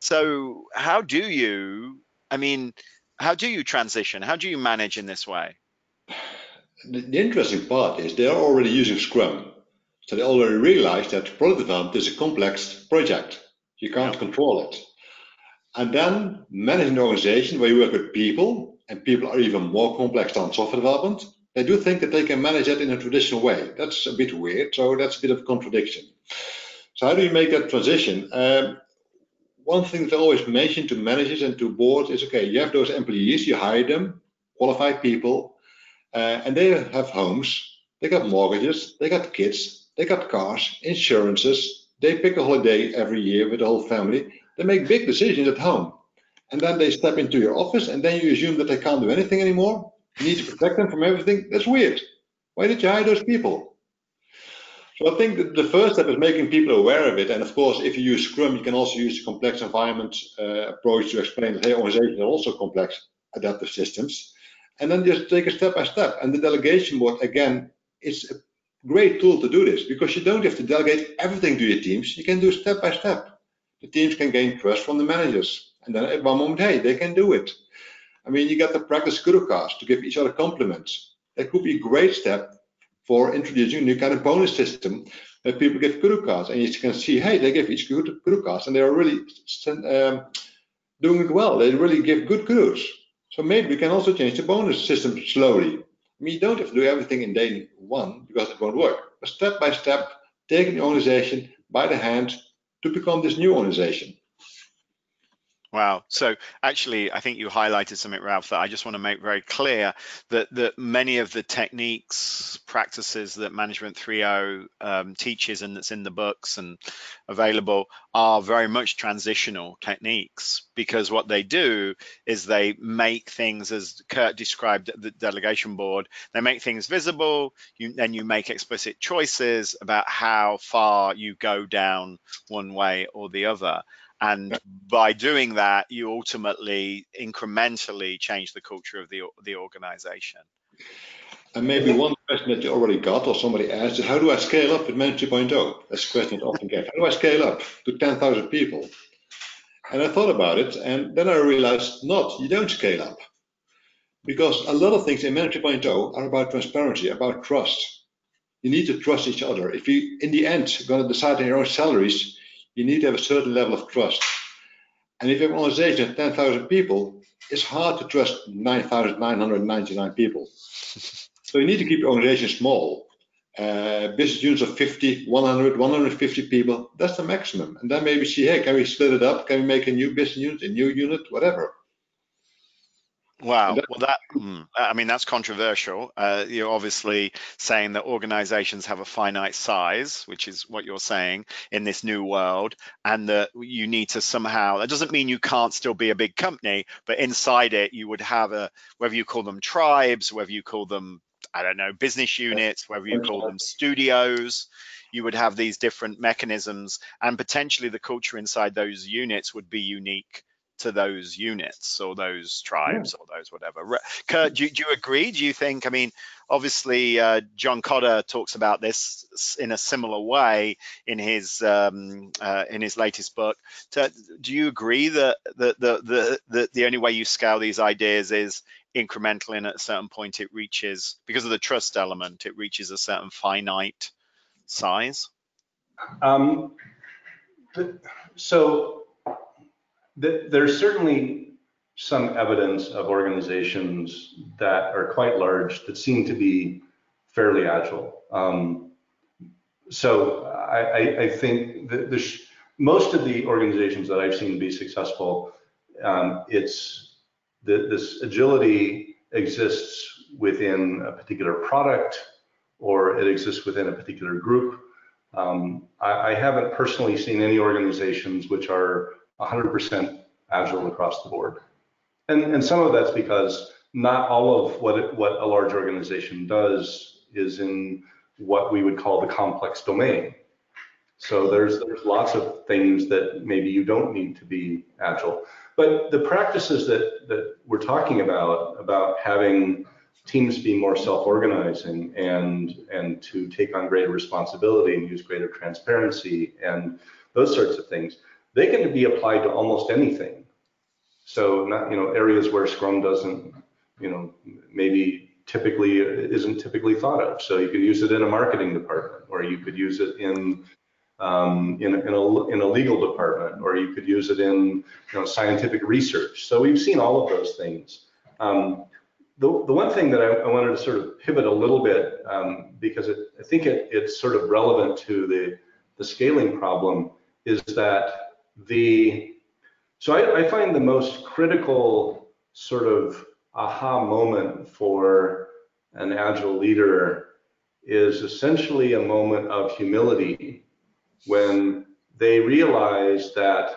So how do you i mean how do you transition? How do you manage in this way the, the interesting part is they are already using Scrum. So they already realize that product development is a complex project. You can't control it. And then managing the organization where you work with people, and people are even more complex than software development, they do think that they can manage it in a traditional way. That's a bit weird, so that's a bit of a contradiction. So how do you make that transition? Um, one thing that I always mention to managers and to boards is, okay, you have those employees, you hire them, qualified people, uh, and they have homes, they got mortgages, they got kids, they got cars, insurances. They pick a holiday every year with the whole family. They make big decisions at home. And then they step into your office and then you assume that they can't do anything anymore. You need to protect them from everything. That's weird. Why did you hire those people? So I think that the first step is making people aware of it. And of course, if you use Scrum, you can also use the complex environment uh, approach to explain that hey, organizations are also complex adaptive systems and then just take a step by step. And the delegation board, again, is a great tool to do this because you don't have to delegate everything to your teams. You can do step by step. The teams can gain trust from the managers. And then at one moment, hey, they can do it. I mean, you get the practice cards to give each other compliments. That could be a great step for introducing a new kind of bonus system that people give cards, and you can see, hey, they give each good cards, and they are really um, doing it well. They really give good kudos. So maybe we can also change the bonus system slowly. I mean, you don't have to do everything in day one because it won't work. But step by step, taking the organization by the hand to become this new organization. Wow. So actually, I think you highlighted something, Ralph, that I just want to make very clear that that many of the techniques, practices that Management 3.0 um, teaches and that's in the books and available are very much transitional techniques because what they do is they make things, as Kurt described the delegation board, they make things visible. You, then you make explicit choices about how far you go down one way or the other and by doing that, you ultimately incrementally change the culture of the the organization. And maybe one question that you already got or somebody asked is how do I scale up with Management 3.0? That's a question that often get. How do I scale up to 10,000 people? And I thought about it and then I realized not, you don't scale up. Because a lot of things in Management 3.0 are about transparency, about trust. You need to trust each other. If you, in the end, are going to decide on your own salaries, you need to have a certain level of trust. And if you have an organization of 10,000 people, it's hard to trust 9,999 people. so you need to keep your organization small. Uh, business units of 50, 100, 150 people, that's the maximum. And then maybe see, hey, can we split it up? Can we make a new business unit, a new unit, whatever? Wow. Well, that hmm, I mean that's controversial. Uh, you're obviously saying that organizations have a finite size, which is what you're saying in this new world, and that you need to somehow. That doesn't mean you can't still be a big company, but inside it you would have a whether you call them tribes, whether you call them I don't know business units, whether you call them studios. You would have these different mechanisms, and potentially the culture inside those units would be unique to those units or those tribes yeah. or those whatever. Kurt, do, do, you agree? Do you think? I mean, obviously, uh, John Kotter talks about this in a similar way in his um, uh, in his latest book. do you agree that the, the the the the only way you scale these ideas is incremental, and at a certain point it reaches because of the trust element, it reaches a certain finite size? Um, so there's certainly some evidence of organizations that are quite large that seem to be fairly agile. Um, so I, I, think the most of the organizations that I've seen be successful, um, it's the, this agility exists within a particular product or it exists within a particular group. Um, I, I haven't personally seen any organizations which are 100% agile across the board. And, and some of that's because not all of what, it, what a large organization does is in what we would call the complex domain. So there's, there's lots of things that maybe you don't need to be agile. But the practices that, that we're talking about, about having teams be more self-organizing and, and to take on greater responsibility and use greater transparency and those sorts of things, they can be applied to almost anything. So not, you know, areas where Scrum doesn't, you know, maybe typically isn't typically thought of. So you could use it in a marketing department, or you could use it in um, in, in, a, in a legal department, or you could use it in you know, scientific research. So we've seen all of those things. Um, the, the one thing that I, I, wanted to sort of pivot a little bit um, because it, I think it, it's sort of relevant to the, the scaling problem is that the so I, I find the most critical sort of aha moment for an agile leader is essentially a moment of humility when they realize that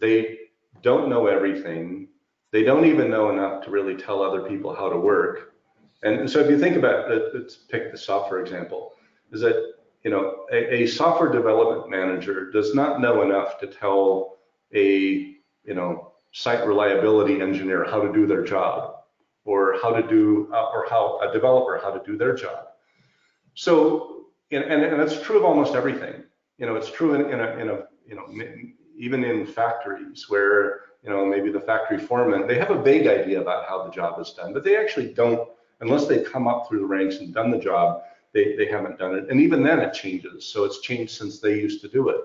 they don't know everything. They don't even know enough to really tell other people how to work. And so if you think about it, let's pick the software example, is that you know, a, a, software development manager does not know enough to tell a, you know, site reliability engineer how to do their job or how to do, uh, or how a developer how to do their job. So, and, and, and that's true of almost everything. You know, it's true in, in, a, in a, you know, even in factories where, you know, maybe the factory foreman, they have a vague idea about how the job is done, but they actually don't, unless they come up through the ranks and done the job, they, they haven't done it. And even then it changes. So it's changed since they used to do it.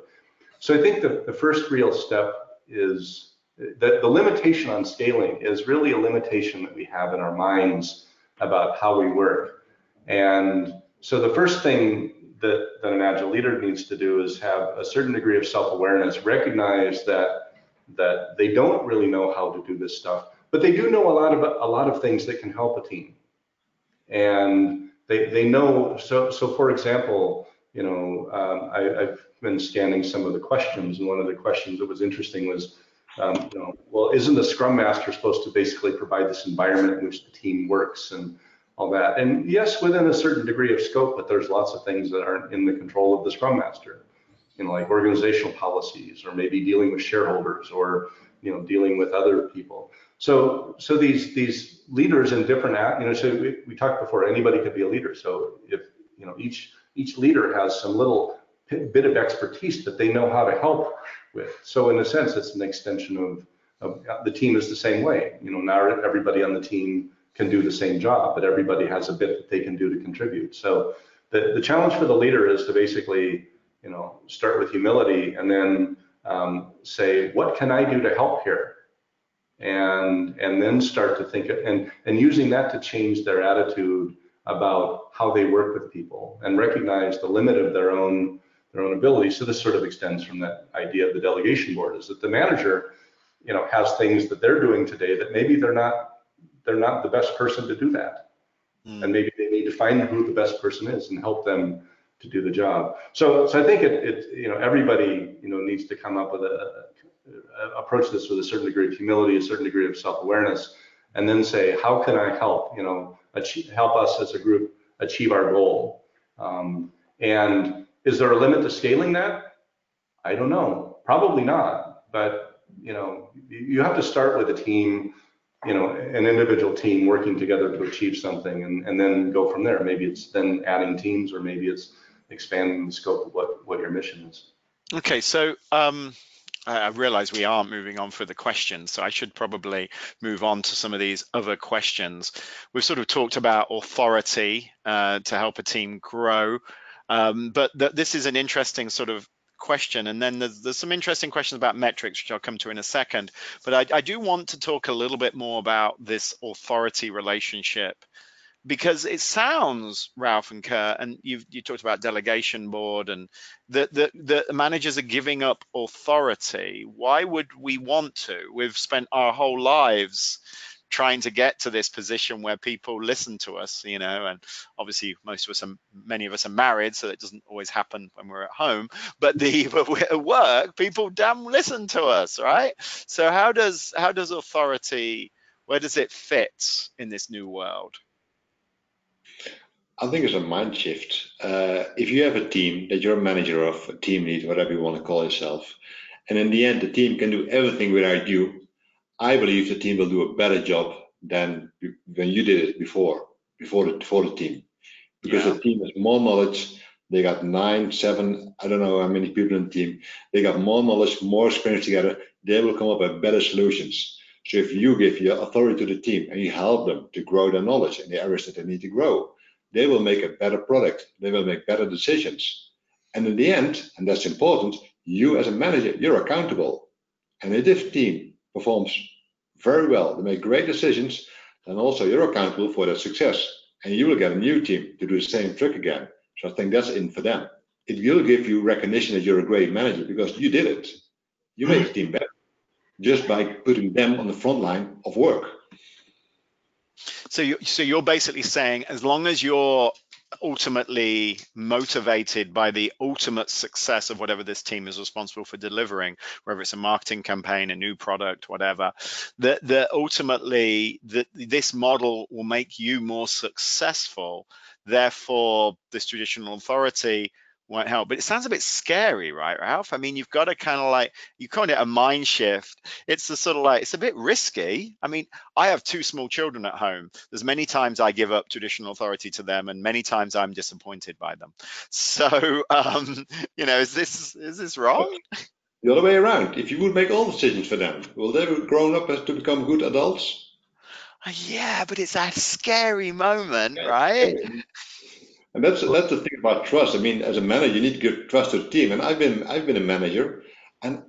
So I think the, the first real step is that the limitation on scaling is really a limitation that we have in our minds about how we work. And so the first thing that, that an agile leader needs to do is have a certain degree of self-awareness, recognize that that they don't really know how to do this stuff, but they do know a lot of a lot of things that can help a team. And they, they know, so, so for example, you know, um, I, have been scanning some of the questions, and one of the questions that was interesting was, um, you know, well, isn't the Scrum Master supposed to basically provide this environment in which the team works and all that? And yes, within a certain degree of scope, but there's lots of things that aren't in the control of the Scrum Master. you know, like organizational policies or maybe dealing with shareholders or, you know, dealing with other people. So, so these these leaders in different, you know, so we, we talked before, anybody could be a leader. So if, you know, each each leader has some little bit of expertise that they know how to help with. So in a sense, it's an extension of, of the team is the same way. You know, now everybody on the team can do the same job, but everybody has a bit that they can do to contribute. So the, the challenge for the leader is to basically, you know, start with humility and then um, say, what can I do to help here? And and then start to think and and using that to change their attitude about how they work with people and recognize the limit of their own their own abilities. So this sort of extends from that idea of the delegation board is that the manager, you know, has things that they're doing today that maybe they're not they're not the best person to do that. Mm. And maybe they need to find who the best person is and help them to do the job. So so I think it, it you know everybody you know needs to come up with a approach this with a certain degree of humility, a certain degree of self-awareness, and then say how can I help you know achieve, help us as a group achieve our goal. Um, and is there a limit to scaling that? I don't know. Probably not. But you know, you have to start with a team, you know, an individual team working together to achieve something, and, and then go from there. Maybe it's then adding teams, or maybe it's expanding the scope of what what your mission is. Okay, so um, I realize we are moving on for the questions, so I should probably move on to some of these other questions. We've sort of talked about authority uh, to help a team grow. Um, but th this is an interesting sort of question. And then there's, there's, some interesting questions about metrics, which I'll come to in a second. But I, I do want to talk a little bit more about this authority relationship because it sounds, Ralph and Kurt, and you've you talked about delegation board and the, the, the managers are giving up authority. Why would we want to? We've spent our whole lives trying to get to this position where people listen to us, you know, and obviously most of us are, many of us are married, so it doesn't always happen when we're at home, but the, but we're at work, people damn listen to us, right? So how does, how does authority, where does it fit in this new world? I think it's a mind shift. Uh, if you have a team that you're a manager of, a team lead, whatever you want to call yourself, and in the end the team can do everything without you, I believe the team will do a better job than when you did it before, before the, before the team. Because yeah. the team has more knowledge. They got nine, seven, I don't know how many people in the team. They got more knowledge, more experience together. They will come up with better solutions. So if you give your authority to the team and you help them to grow their knowledge in the areas that they need to grow, they will make a better product. They will make better decisions. And in the end, and that's important, you as a manager, you're accountable. And if this team performs very well, they make great decisions, then also you're accountable for their success. And you will get a new team to do the same trick again. So I think that's in for them. It will give you recognition that you're a great manager because you did it. You made the team better just by putting them on the front line of work. So you so you're basically saying as long as you're ultimately motivated by the ultimate success of whatever this team is responsible for delivering, whether it's a marketing campaign, a new product, whatever, that, that ultimately that this model will make you more successful. Therefore, this traditional authority won't help. But it sounds a bit scary, right, Ralph? I mean, you've got to kind of like you call it a mind shift. It's the sort of like it's a bit risky. I mean, I have two small children at home. There's many times I give up traditional authority to them, and many times I'm disappointed by them. So, um, you know, is this is this wrong? The other way around. If you would make all decisions for them, will they grown up to become good adults? Yeah, but it's that scary moment, right? And that's that's the thing about trust. I mean, as a manager, you need to give trust to the team. And I've been I've been a manager, and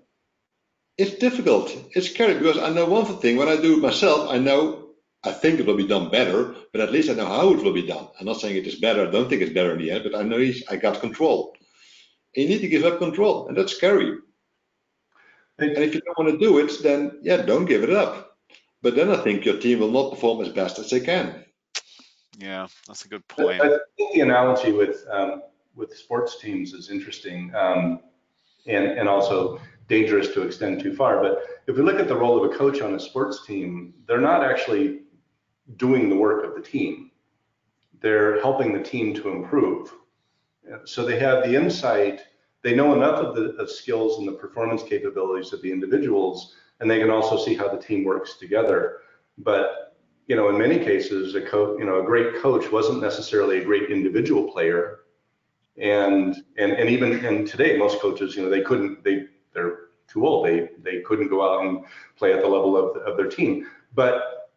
it's difficult. It's scary because I know one thing. When I do it myself, I know I think it will be done better, but at least I know how it will be done. I'm not saying it is better. I don't think it's better in the end, but I know I got control. And you need to give up control, and that's scary. And if you don't want to do it, then yeah, don't give it up. But then I think your team will not perform as best as they can. Yeah, that's a good point. I, think the analogy with um, with sports teams is interesting, um, and and also dangerous to extend too far. But if we look at the role of a coach on a sports team, they're not actually doing the work of the team. They're helping the team to improve. So they have the insight. They they know enough of the of skills and the performance capabilities of the individuals, and they can also see how the team works together. But you know, in many cases, a coach, you know, a great coach wasn't necessarily a great individual player, and and and even and today, most coaches, you know, they couldn't they they're too old. They they couldn't go out and play at the level of, of their team. But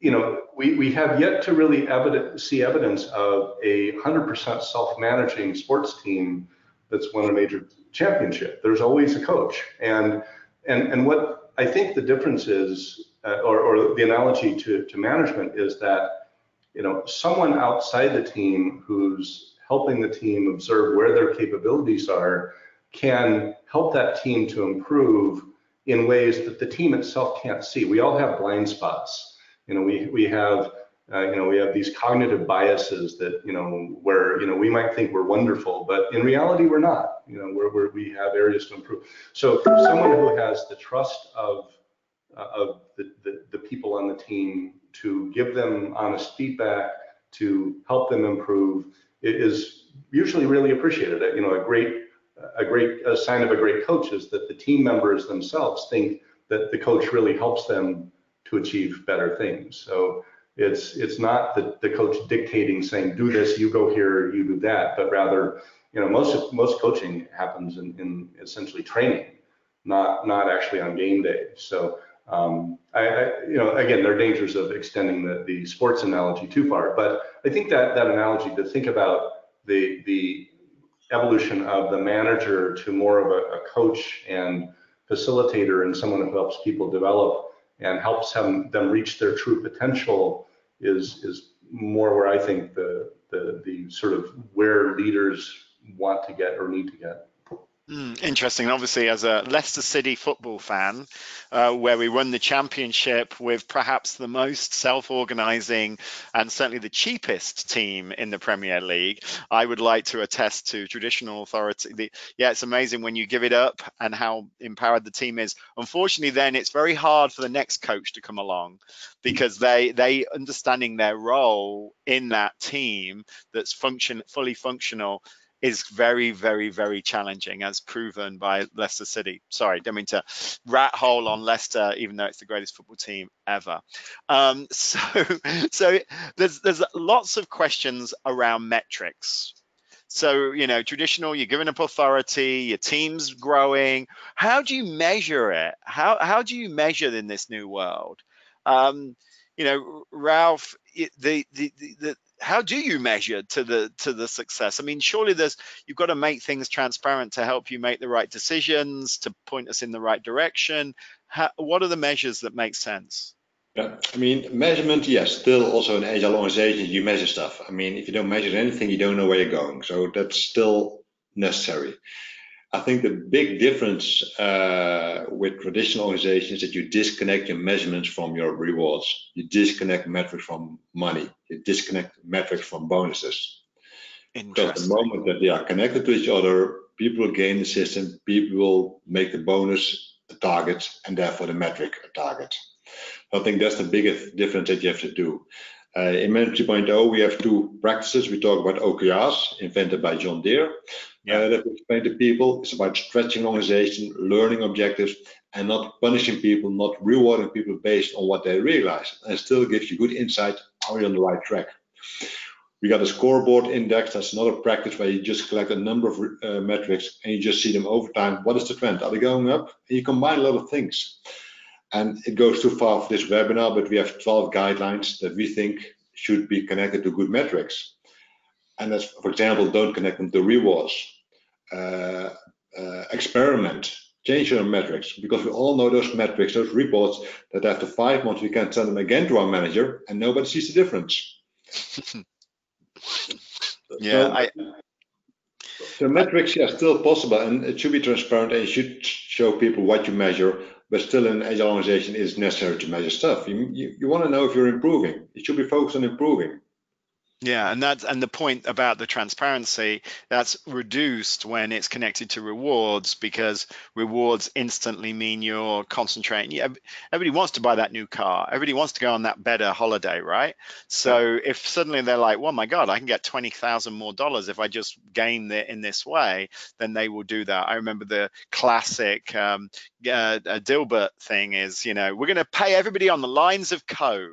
you know, we, we have yet to really evident, see evidence of a 100% self-managing sports team that's won a major championship. There's always a coach, and and and what I think the difference is, uh, or, or the analogy to to management is that you know someone outside the team who's helping the team observe where their capabilities are can help that team to improve in ways that the team itself can't see. We all have blind spots. You know, we we have uh, you know we have these cognitive biases that you know where you know we might think we're wonderful, but in reality we're not. You know, where we have areas to improve. So someone who has the trust of Uh, of the, the the people on the team to give them honest feedback to help them improve is usually really appreciated. Uh, you know, a great a great a sign of a great coach is that the team members themselves think that the coach really helps them to achieve better things. So it's it's not the, the coach dictating saying do this, you go here, you do that, but rather you know most most coaching happens in, in essentially training, not not actually on game day. So um, I, I, you know again there are dangers of extending the, the sports analogy too far, but I think that that analogy to think about the the evolution of the manager to more of a, a coach and facilitator and someone who helps people develop and helps them, them reach their true potential is is more where I think the the the sort of where leaders want to get or need to get. Mm, interesting. Obviously, as a Leicester City football fan, uh, where we won the championship with perhaps the most self organizing and certainly the cheapest team in the Premier League, I would like to attest to traditional authority. The, yeah, it's amazing when you give it up and how empowered the team is. Unfortunately, then it's very hard for the next coach to come along because they they understanding their role in that team that's function fully functional is very, very, very challenging, as proven by Leicester City. Sorry, don't mean to rat hole on Leicester, even though it's the greatest football team ever. Um, so, so there's there's lots of questions around metrics. So, you know, traditional, you're giving up authority, your team's growing. How do you measure it? How how do you measure in this new world? Um, you know, Ralph, the, the, the, how do you measure to the to the success? I mean, surely there's you've got to make things transparent to help you make the right decisions, to point us in the right direction. How, what are the measures that make sense? Yeah, I mean, measurement, yes, still also in agile organizations, you measure stuff. I mean, if you don't measure anything, you don't know where you're going. So that's still necessary. I think the big difference uh, with traditional organizations is that you disconnect your measurements from your rewards. You disconnect metrics from money. You disconnect metrics from bonuses. Because the moment that they are connected to each other, people will gain the system, people will make the bonus a target, and therefore the metric a target. I think that's the biggest difference that you have to do. Uh, in Management 3.0, we have two practices. We talk about OKRs, invented by John Doerr yeah. uh, that we explain to people. It's about stretching organization, learning objectives, and not punishing people, not rewarding people based on what they realize. And still gives you good insight are you on the right track. We got a scoreboard index. That's another practice where you just collect a number of uh, metrics and you just see them over time. What is the trend? Are they going up? And you combine a lot of things. And it goes too far for this webinar, but we have 12 guidelines that we think should be connected to good metrics. And that's, for example, don't connect them to rewards. Uh, uh, experiment, change your metrics, because we all know those metrics, those reports, that after five months we can send them again to our manager and nobody sees the difference. yeah, so, I. The metrics are still possible and it should be transparent and you should show people what you measure, but still in an agile organization it is necessary to measure stuff. You, you, you want to know if you're improving. You should be focused on improving. Yeah, and that's and the point about the transparency that's reduced when it's connected to rewards because rewards instantly mean you're concentrating. Yeah, everybody wants to buy that new car. Everybody wants to go on that better holiday, right? So if suddenly they're like, "Well, my God, I can get twenty thousand more dollars if I just gain it in this way," then they will do that. I remember the classic um, uh, Dilbert thing is, you know, we're going to pay everybody on the lines of code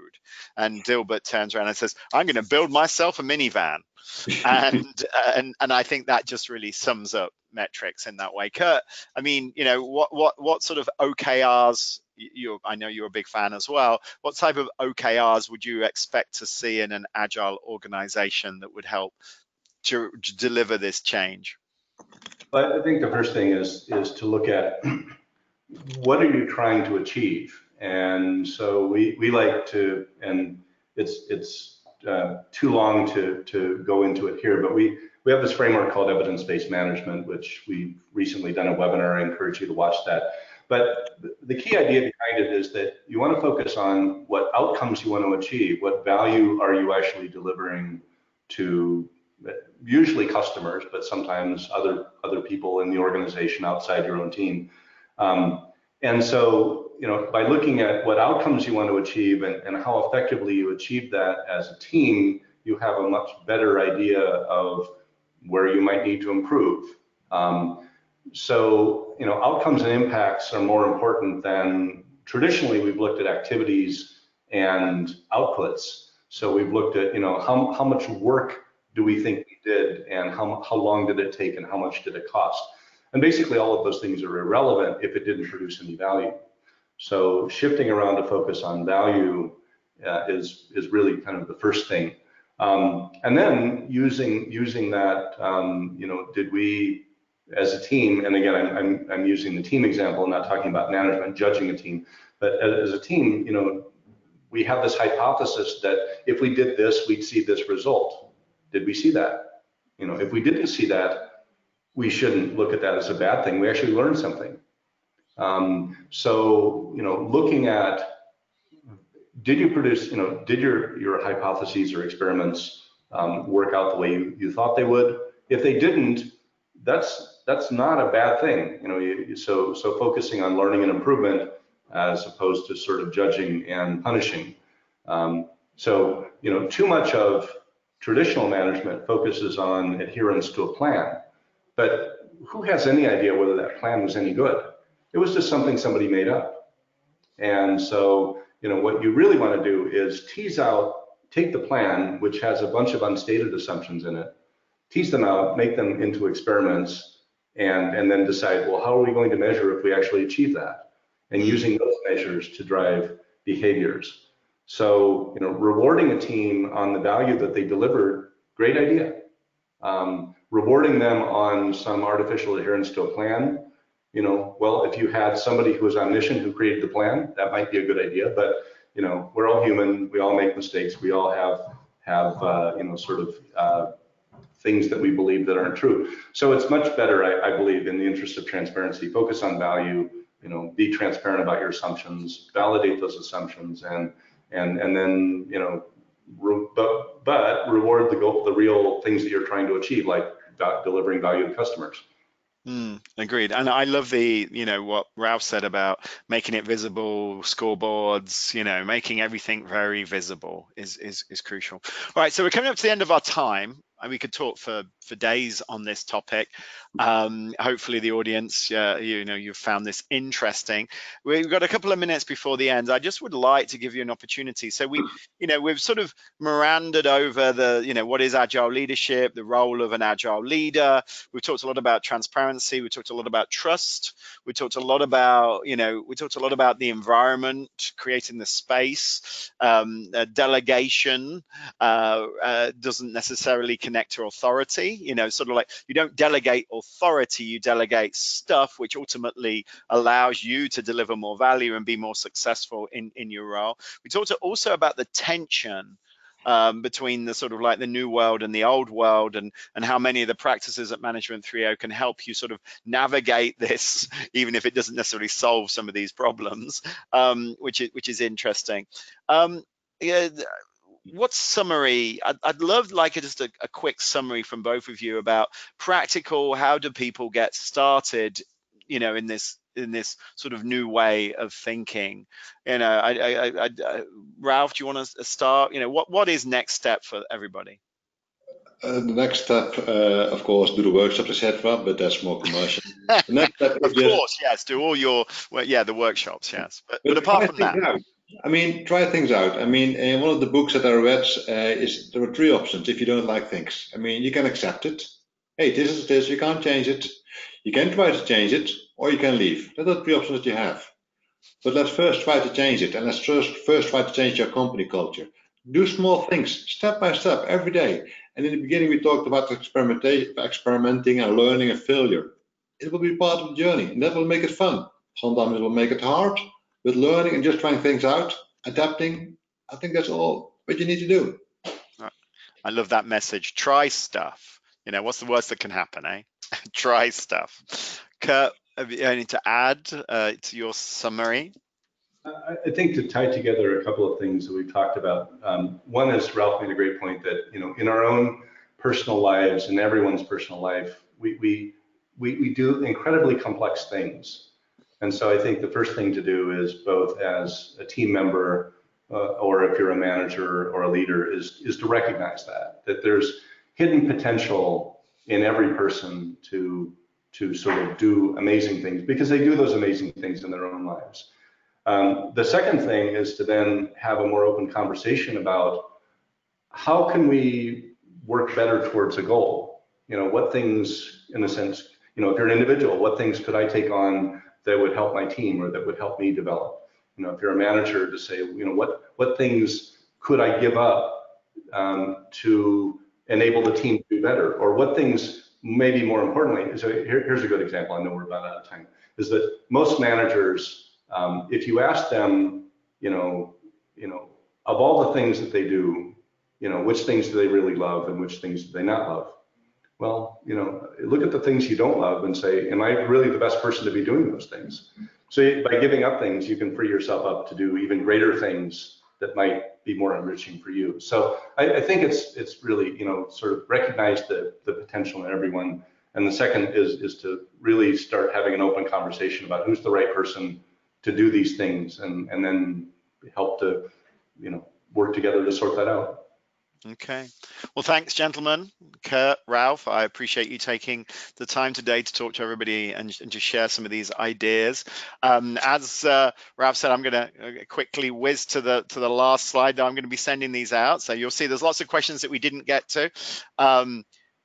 and Dilbert turns around and says, "I'm going to build myself a minivan," and uh, and and I think that just really sums up metrics in that way. Kurt, I mean, you know, what what what sort of OKRs? You, I know you're a big fan as well. What type of OKRs would you expect to see in an agile organization that would help to, to deliver this change? But I think the first thing is is to look at what are you trying to achieve and so we, we like to, and it's, it's uh, too long to, to go into it here, but we, we have this framework called evidence-based management, which we've recently done a webinar. I encourage you to watch that. But the key idea behind it is that you want to focus on what outcomes you want to achieve, what value are you actually delivering to usually customers, but sometimes other other people in the organization outside your own team. Um, and so, you know, by looking at what outcomes you want to achieve and, and how effectively you achieve that as a team, you have a much better idea of where you might need to improve. Um, so, you know, outcomes and impacts are more important than traditionally we've looked at activities and outputs. So we've looked at, you know, how, how much work do we think we did and how, how long did it take and how much did it cost? And basically all of those things are irrelevant if it didn't produce any value. So shifting around to focus on value uh, is, is really kind of the first thing. Um, and then using, using that, um, you know, did we as a team, and again, I'm, I'm, I'm using the team example, I'm not talking about management, judging a team, but as, as a team, you know, we have this hypothesis that if we did this, we'd see this result. Did we see that? You know, if we didn't see that, we shouldn't look at that as a bad thing. We actually learned something. Um, so, you know, looking at did you produce, you know, did your your hypotheses or experiments um, work out the way you, you thought they would? If they didn't, that's that's not a bad thing. You know, you, so so focusing on learning and improvement as opposed to sort of judging and punishing. Um, so, you know, too much of traditional management focuses on adherence to a plan but who has any idea whether that plan was any good? It was just something somebody made up. And so, you know, what you really want to do is tease out, take the plan, which has a bunch of unstated assumptions in it, tease them out, make them into experiments, and, and then decide, well, how are we going to measure if we actually achieve that? And using those measures to drive behaviors. So, you know, rewarding a team on the value that they delivered, great idea. Um, rewarding them on some artificial adherence to a plan, you know, well, if you had somebody who was omniscient who created the plan, that might be a good idea. But you know, we're all human. We all make mistakes. We all have have uh, you know sort of uh, things that we believe that aren't true. So it's much better, I, I believe, in the interest of transparency, focus on value. You know, be transparent about your assumptions, validate those assumptions, and and and then you know, re- but but reward the goal, the real things that you're trying to achieve, like delivering value to customers. Mm, agreed. And I love the, you know, what Ralph said about making it visible, scoreboards, you know, making everything very visible is, is, is crucial. All right, so we're coming up to the end of our time we could talk for for days on this topic. Um, hopefully, the audience, uh, you know, you've found this interesting. We've got a couple of minutes before the end. I just would like to give you an opportunity. So we, you know, we've sort of meandered over the, you know, what is agile leadership, the role of an agile leader. We've talked a lot about transparency. We talked a lot about trust. We talked a lot about, you know, we talked a lot about the environment, creating the space, um, delegation uh, uh doesn't necessarily connect to authority you know sort of like you don't delegate authority you delegate stuff which ultimately allows you to deliver more value and be more successful in in your role. We talked also about the tension um, between the sort of like the new world and the old world and and how many of the practices at management 3.0 can help you sort of navigate this even if it doesn't necessarily solve some of these problems um, which is which is interesting. Um, yeah, what summary? I'd, I'd love like a, just a, a quick summary from both of you about practical. How do people get started? You know, in this in this sort of new way of thinking. You know, I, I, I, Ralph, do you want to start? You know, what what is next step for everybody? Uh, the next step, uh, of course, do the workshops, etc. But that's more commercial. The next step of course, yes, do all your well, yeah, the workshops, yes. But, but, but apart from that, out. I mean, try things out. I mean, in uh, one of the books that I read uh, is there are three options if you don't like things. I mean, you can accept it. Hey, this is this. You can't change it. You can try to change it, or you can leave. Those are the three options that you have. But let's first try to change it, and let's first first try to change your company culture. Do small things, step by step, every day. And in the beginning, we talked about experimenting and learning and failure. It will be part of the journey, and that will make it fun. Sometimes it will make it hard, but learning and just trying things out, adapting, I think that's all what you need to do. I love that message. Try stuff. You know, what's the worst that can happen, eh? Try stuff. Kurt, have you anything to add uh, to your summary? I think to tie together a couple of things that we've talked about. Um, one is Ralph made a great point that you know in our own personal lives and everyone's personal life, we we we, we do incredibly complex things. And so I think the first thing to do is both as a team member uh, or if you're a manager or a leader is is to recognize that that there's hidden potential in every person to to sort of do amazing things because they do those amazing things in their own lives. Um, the second thing is to then have a more open conversation about how can we work better towards a goal? You know, what things, in a sense, you know, if you're an individual, what things could I take on that would help my team or that would help me develop? You know, if you're a manager, to say, you know, what what things could I give up um, to enable the team to do better, or what things, maybe more importantly, so here, here's a good example. I know we're about out of time. Is that most managers um, if you ask them, you know, you know, of all the things that they do, you know, which things do they really love and which things do they not love? Well, you know, look at the things you don't love and say, am I really the best person to be doing those things? So by giving up things, you can free yourself up to do even greater things that might be more enriching for you. So I, I think it's it's really, you know, sort of recognize the the potential in everyone. And the second is is to really start having an open conversation about who's the right person to do these things and, and then help to, you know, work together to sort that out. Okay. Well, thanks, gentlemen. Kurt, Ralph, I appreciate you taking the time today to talk to everybody and, and to share some of these ideas. Um, as uh, Ralph said, I'm going to uh, quickly whiz to the to the last slide. That I'm going to be sending these out, so you'll see there's lots of questions that we didn't get to. Um,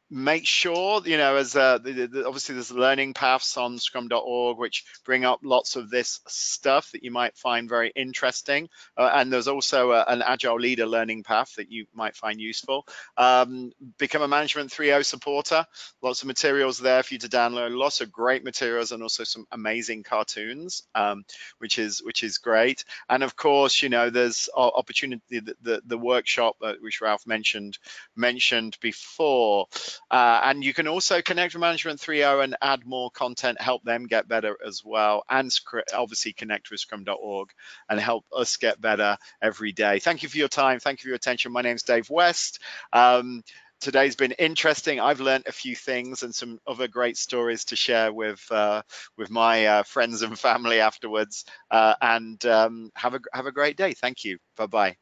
make sure you know as uh, the, the, obviously there's learning paths on scrum.org which bring up lots of this stuff that you might find very interesting. Uh, and there's also a, an agile leader learning path that you might find useful. Um, become a management 3.0 supporter. Lots of materials there for you to download. Lots of great materials and also some amazing cartoons um, which is which is great. And of course you know there's opportunity the, the, the workshop uh, which Ralph mentioned mentioned before uh, and you can also connect with Management 3.0 and add more content, help them get better as well, and obviously connect with scrum.org and help us get better every day. Thank you for your time. Thank you for your attention. My name is Dave West. Um, today's been interesting. I've learned a few things and some other great stories to share with uh, with my uh, friends and family afterwards. Uh, and um, have a have a great day. Thank you. Bye bye.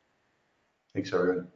Thanks, everyone.